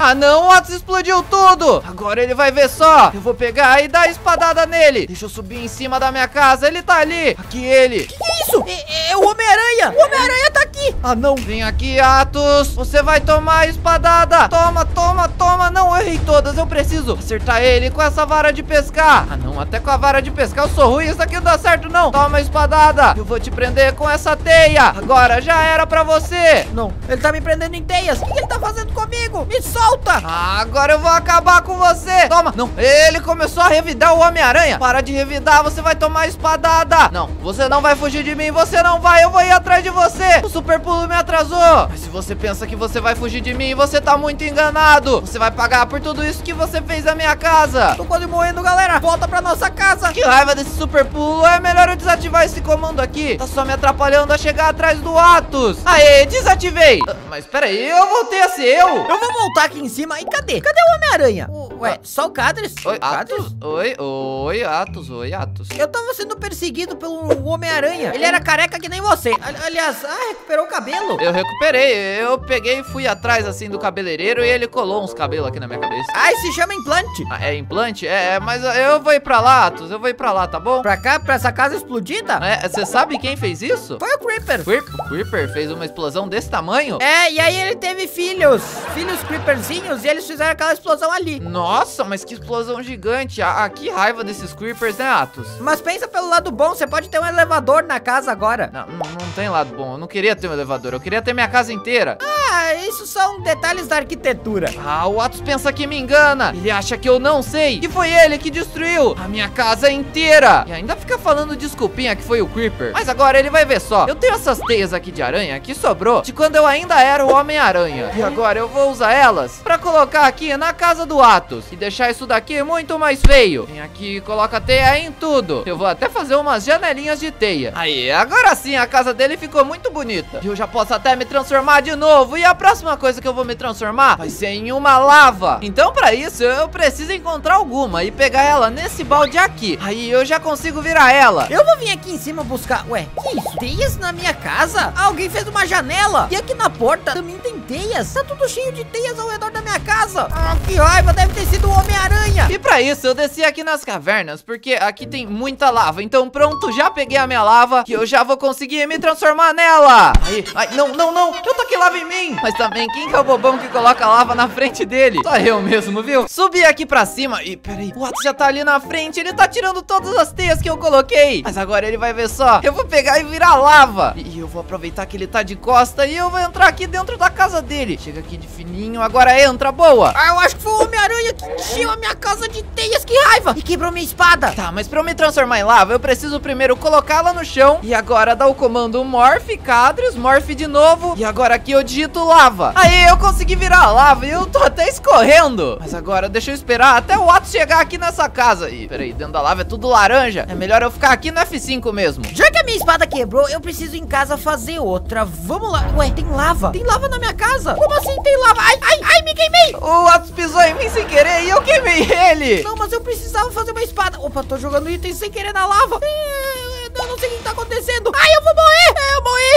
Ah não, o Atos explodiu tudo. Agora ele vai ver só. Eu vou pegar e dar a espadada nele. Deixa eu subir em cima da minha casa. Ele tá ali. Aqui ele. Que isso? É, é o Homem-Aranha. O Homem-Aranha tá aqui. Ah, não. Vem aqui, Atos. Você vai tomar a espadada. Toma, toma, toma. Não, eu errei todas. Eu preciso acertar ele com essa vara de pescar. Ah, não. Até com a vara de pescar eu sou ruim. Isso aqui não dá certo, não. Toma a espadada. Eu vou te prender com essa teia. Agora já era pra você. Não, ele tá me prendendo em teias. O que ele tá fazendo comigo? Me solta. Ah, agora eu vou acabar com você. Toma. Não, ele começou a revidar o Homem-Aranha. Para de revidar. Você vai tomar a espadada. Não, você não vai fugir de mim. Você não vai. Eu vou ir atrás de você. O super pulo me atrasou. Mas se você pensa que você vai fugir de mim, você tá muito enganado. Você vai pagar por tudo isso que você fez na minha casa. Tô quase morrendo, galera. Volta pra nossa casa. Que raiva desse super pulo. É melhor eu desativar esse comando aqui. Tá só me atrapalhando a chegar atrás do Atos. Aê, desativei. Ah, Mas peraí, eu voltei a ser eu. Eu vou voltar aqui em cima. E cadê? Cadê o Homem-Aranha? Ué, só o Cadres? Oi, Cadres? Atos. Oi, oi, Atos. Oi, Atos. Eu tava sendo perseguido pelo Homem-Aranha. Ele era careca que nem você. Ali- Aliás, ah, recuperou o cabelo. Eu recuperei, eu peguei e fui atrás assim do cabeleireiro e ele colou uns cabelos aqui na minha cabeça. Ai, se chama implante. Ah, é implante? É, é, mas eu vou ir pra lá, Atos, eu vou ir pra lá, tá bom? Pra cá, pra essa casa explodida? É, você sabe quem fez isso? Foi o Creeper. Creep- O Creeper fez uma explosão desse tamanho? É, e aí ele teve filhos. Filhos Creeperzinhos e eles fizeram aquela explosão ali. Nossa, mas que explosão gigante. Ah, ah, que raiva desses Creepers, né, Atos? Mas pensa pelo lado bom, você pode ter um elevador na casa agora. Não, não, não tem lado bom. Eu não queria ter um elevador, eu queria ter minha casa inteira. Ah, isso são detalhes da arquitetura. Ah, o Atos pensa que me engana. Ele acha que eu não sei. Que foi ele que destruiu a minha casa inteira. E ainda fica falando desculpinha que foi o Creeper. Mas agora ele vai ver só. Eu tenho essas teias aqui de aranha que sobrou de quando eu ainda era o Homem-Aranha. E agora eu vou usar elas pra colocar aqui na casa do Atos. E deixar isso daqui muito mais feio. Vem aqui e coloca teia em tudo. Eu vou até fazer umas janelinhas de teia. Aí, agora sim a casa dele ficou muito bonita. E eu já posso até me transformar de novo. E a próxima coisa que eu vou me transformar vai ser em uma lava. Então, pra isso, eu preciso encontrar alguma e pegar ela nesse balde aqui. Aí eu já consigo virar ela. Eu vou vir aqui em cima buscar. Ué, que isso? Teias na minha casa? Alguém fez uma janela. E aqui na porta também tem teias. Tá tudo cheio de teias ao redor da minha casa. Ah, que raiva, deve ter sido o Homem-Aranha. E pra isso, eu desci aqui nas cavernas, porque aqui tem muita lava. Então, pronto, já peguei a minha lava. Que eu já vou conseguir me transformar nela. Aí, ai, não, não, não, eu taquei lava em mim. Mas também, quem que é o bobão que coloca lava na frente dele? Só eu mesmo, viu? Subi aqui pra cima e, peraí, o Atos já tá ali na frente, ele tá tirando todas as teias que eu coloquei. Mas agora ele vai ver só, eu vou pegar e virar lava. E eu vou aproveitar que ele tá de costa e eu vou entrar aqui dentro da casa dele. Chega aqui de fininho, agora entra, boa. Ah, eu acho que foi o Homem-Aranha que encheu a minha casa de teias, que raiva! E quebrou minha espada! Tá, mas pra eu me transformar em lava, eu preciso primeiro colocá-la no chão e agora dar o comando Morph, Cadres, Morph de novo e agora aqui eu digito lava. Aí eu consegui virar lava e eu tô até escorrendo. Mas agora deixa eu esperar até o Atos chegar aqui nessa casa. E peraí, dentro da lava é tudo laranja. É melhor eu ficar aqui no F5 mesmo. Já que a minha espada quebrou, eu preciso em casa fazer outra. Vamos lá. Ué, tem lava. Tem lava na minha casa. Como assim tem lava? Ai, ai, ai, me queimei. O Atos pisou em mim sem querer e eu queimei ele. Não, mas eu precisava fazer uma espada. Opa, tô jogando itens sem querer na lava. É, sei o que tá acontecendo. Ai, eu vou morrer.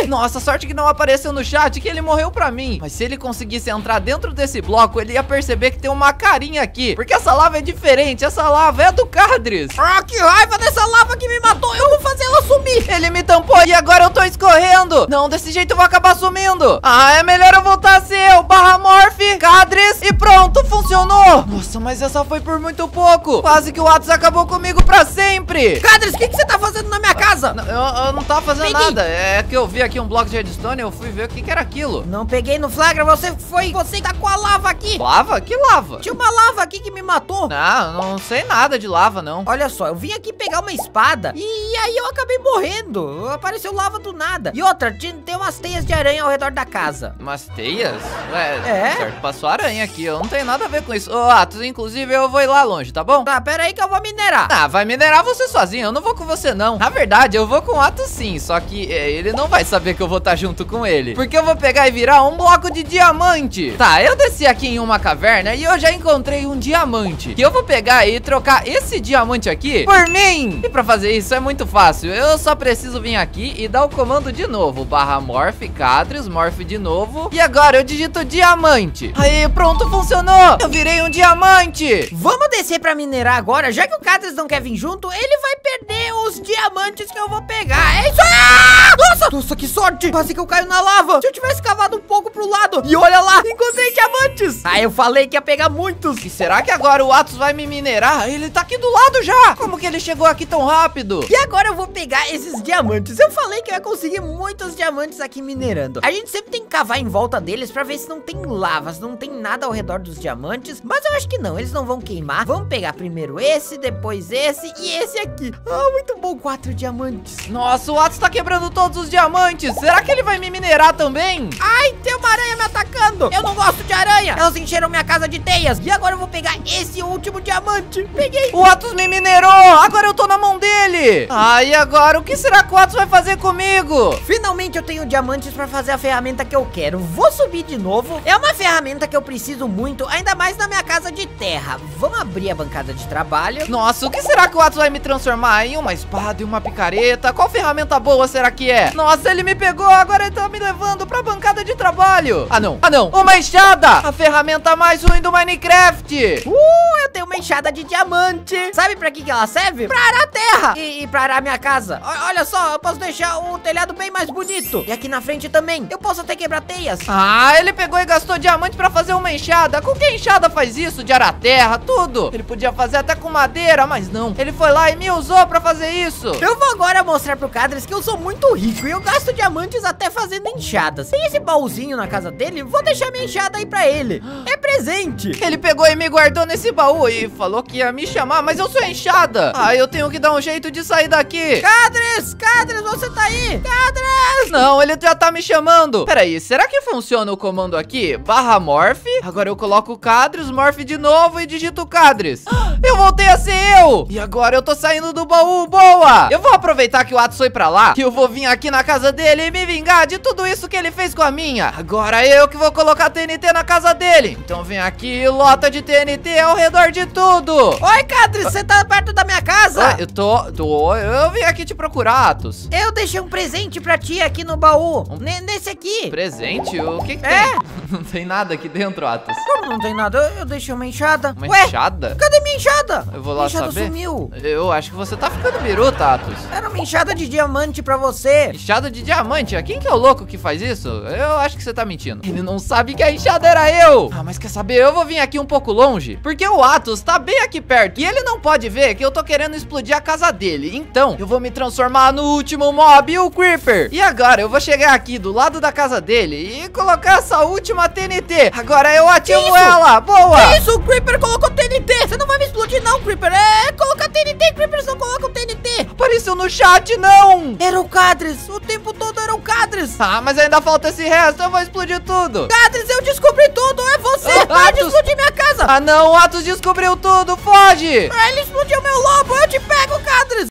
Nossa, sorte que não apareceu no chat que ele morreu pra mim. Mas se ele conseguisse entrar dentro desse bloco, ele ia perceber que tem uma carinha aqui. Porque essa lava é diferente, essa lava é do Cadres. Ah, que raiva dessa lava que me matou. Eu vou fazer ela sumir. Ele me tampou e agora eu tô escorrendo. Não, desse jeito eu vou acabar sumindo. Ah, é melhor eu voltar a ser eu. Barra Morph, Cadres e pronto, funcionou. Nossa, mas essa foi por muito pouco. Quase que o Atos acabou comigo pra sempre. Cadres, o que, que você tá fazendo na minha casa? Eu, eu não tava fazendo Peguei. nada. É que eu vi aqui um bloco de redstone e eu fui ver o que, que era aquilo. Não peguei no flagra, você foi. Você tá com a lava aqui. Lava? Que lava? Tinha uma lava aqui que me matou. Não, não sei nada de lava, não. Olha só, eu vim aqui pegar uma espada e aí eu acabei morrendo. Apareceu lava do nada. E outra, tinha- tem umas teias de aranha ao redor da casa. Umas teias? Ué, É? certo, passou aranha aqui, eu não tenho nada a ver com isso. Ô, Atos, inclusive eu vou ir lá longe, tá bom? Tá, pera aí que eu vou minerar. Ah, vai minerar você sozinho, eu não vou com você não. Na verdade, eu vou com o Atos sim, só que é, ele não vai saber que eu vou estar junto com ele. Porque eu vou pegar e virar um bloco de diamante. Tá, eu desci aqui em uma caverna e eu já encontrei um diamante. Que eu vou pegar e trocar esse diamante aqui por mim. E pra fazer isso é muito fácil, eu só preciso vir aqui e dar o comando de novo. Barra morph, cadres, morph de novo. E agora eu digito diamante. Aí, pronto, funcionou. Eu virei um diamante. Vamos descer pra minerar agora, já que o Cadres não quer vir junto, ele vai perder os diamantes que eu vou pegar. É isso aí! Ah! Nossa! Nossa, que sorte! Quase que eu caio na lava. Se eu tivesse cavado um pouco pro lado. E olha lá, encontrei diamantes. Ah, eu falei que ia pegar muitos. E será que agora o Atos vai me minerar? Ele tá aqui do lado já. Como que ele chegou aqui tão rápido? E agora eu vou pegar esses diamantes. Eu falei que eu ia conseguir muitos diamantes aqui minerando. A gente sempre tem que cavar em volta deles pra ver se não tem lavas, não tem nada ao redor dos diamantes. Mas eu acho que não, eles não vão queimar. Vamos pegar primeiro esse, depois esse e esse aqui. Ah, muito bom, quatro diamantes. Nossa, o Atos tá quebrando todos os diamantes. Será que ele vai me minerar também? Ai, tem uma aranha me atacando. Eu não gosto de aranha. Elas encheram minha casa de teias. E agora eu vou pegar esse último diamante. Peguei. O Atos me minerou. Agora eu tô na mão dele. Ah, e agora? O que será que o Atos vai fazer comigo? Finalmente eu tenho diamantes pra fazer a ferramenta que eu quero. Vou subir de novo. É uma ferramenta que eu preciso muito, ainda mais na minha casa de terra. Vamos abrir a bancada de trabalho. Nossa, o que será que o Atos vai me transformar em uma espada e uma picareta? Qual ferramenta boa será que é? Nossa, ele me pegou, agora ele tá me levando pra bancada de trabalho. Ah, não. Ah, não. Uma enxada. A ferramenta mais ruim do Minecraft. Uh, eu tenho uma enxada de diamante. Sabe pra que, que ela serve? Pra arar a terra e, e pra arar minha casa. O- olha só, eu posso deixar o telhado bem mais bonito. E aqui na frente também. Eu posso até quebrar teias. Ah, ele pegou e gastou diamante pra fazer uma enxada. Com que enxada faz isso? De arar terra, tudo. Ele podia fazer até com madeira, mas não. Ele foi lá e me usou pra fazer isso. Eu vou agora mostrar pro Cadres que eu sou muito rico e eu gasto diamantes até fazendo enxadas. Tem esse baúzinho na casa dele? Vou deixar minha enxada aí pra ele. É presente. Ele pegou e me guardou nesse baú e falou que ia me chamar, mas eu sou enxada. Ah, eu tenho que dar um jeito de sair daqui. Cadres, Cadres, você tá aí? Cadres! Não, ele já tá me chamando. Peraí, será que funciona o comando aqui? Barra morph. Agora eu coloco cadres, morph de novo e digito cadres. Eu voltei a ser eu. E agora eu tô saindo do baú, boa. Eu vou aproveitar que o Atos foi pra lá, que eu vou vir aqui na casa dele e me vingar de tudo isso que ele fez com a minha. Agora eu que vou colocar TNT na casa dele. Então vem aqui e lota de TNT ao redor de tudo. Oi, Cadres, você tá perto da minha casa? Ah, eu tô, tô, eu vim aqui te procurar, Atos. Eu deixei um presente pra ti aqui no baú. Ne- nesse aqui. Presente? O que que É? tem? Não tem nada aqui dentro, Atos. Como não tem nada? Eu, eu deixei uma enxada. Uma Ué, enxada? cadê minha enxada? Eu vou lá minha enxada saber. sumiu. Eu acho que você tá ficando biruta, Atos. Era uma enxada de diamante pra você. Enxada de diamante? Quem que é o louco que faz isso? Eu acho que você tá mentindo. Ele não sabe que a enxada era eu. Ah, mas quer saber? Eu vou vir aqui um pouco longe. Porque o Atos tá bem aqui perto. E ele não pode ver que eu tô querendo explodir a casa dele. Então, eu vou me transformar no último mob, o Creeper. E agora, eu vou chegar aqui do lado da casa dele e colocar essa última TNT. Agora eu ativo ela. Boa! Isso, o Creeper colocou TNT. Você não vai me explodir, não, Creeper. É colocar TNT, Creeper só coloca o TNT. Apareceu no chat, não! Era o Cadres. O tempo todo era o Cadres. Ah, mas ainda falta esse resto. Eu vou explodir tudo. Cadres, eu descobri tudo. É você. Ah, Atos. explodir minha casa. Ah, não. O Atos descobriu tudo. Foge! Ele explodiu meu lobo. Eu te pego, Cadres.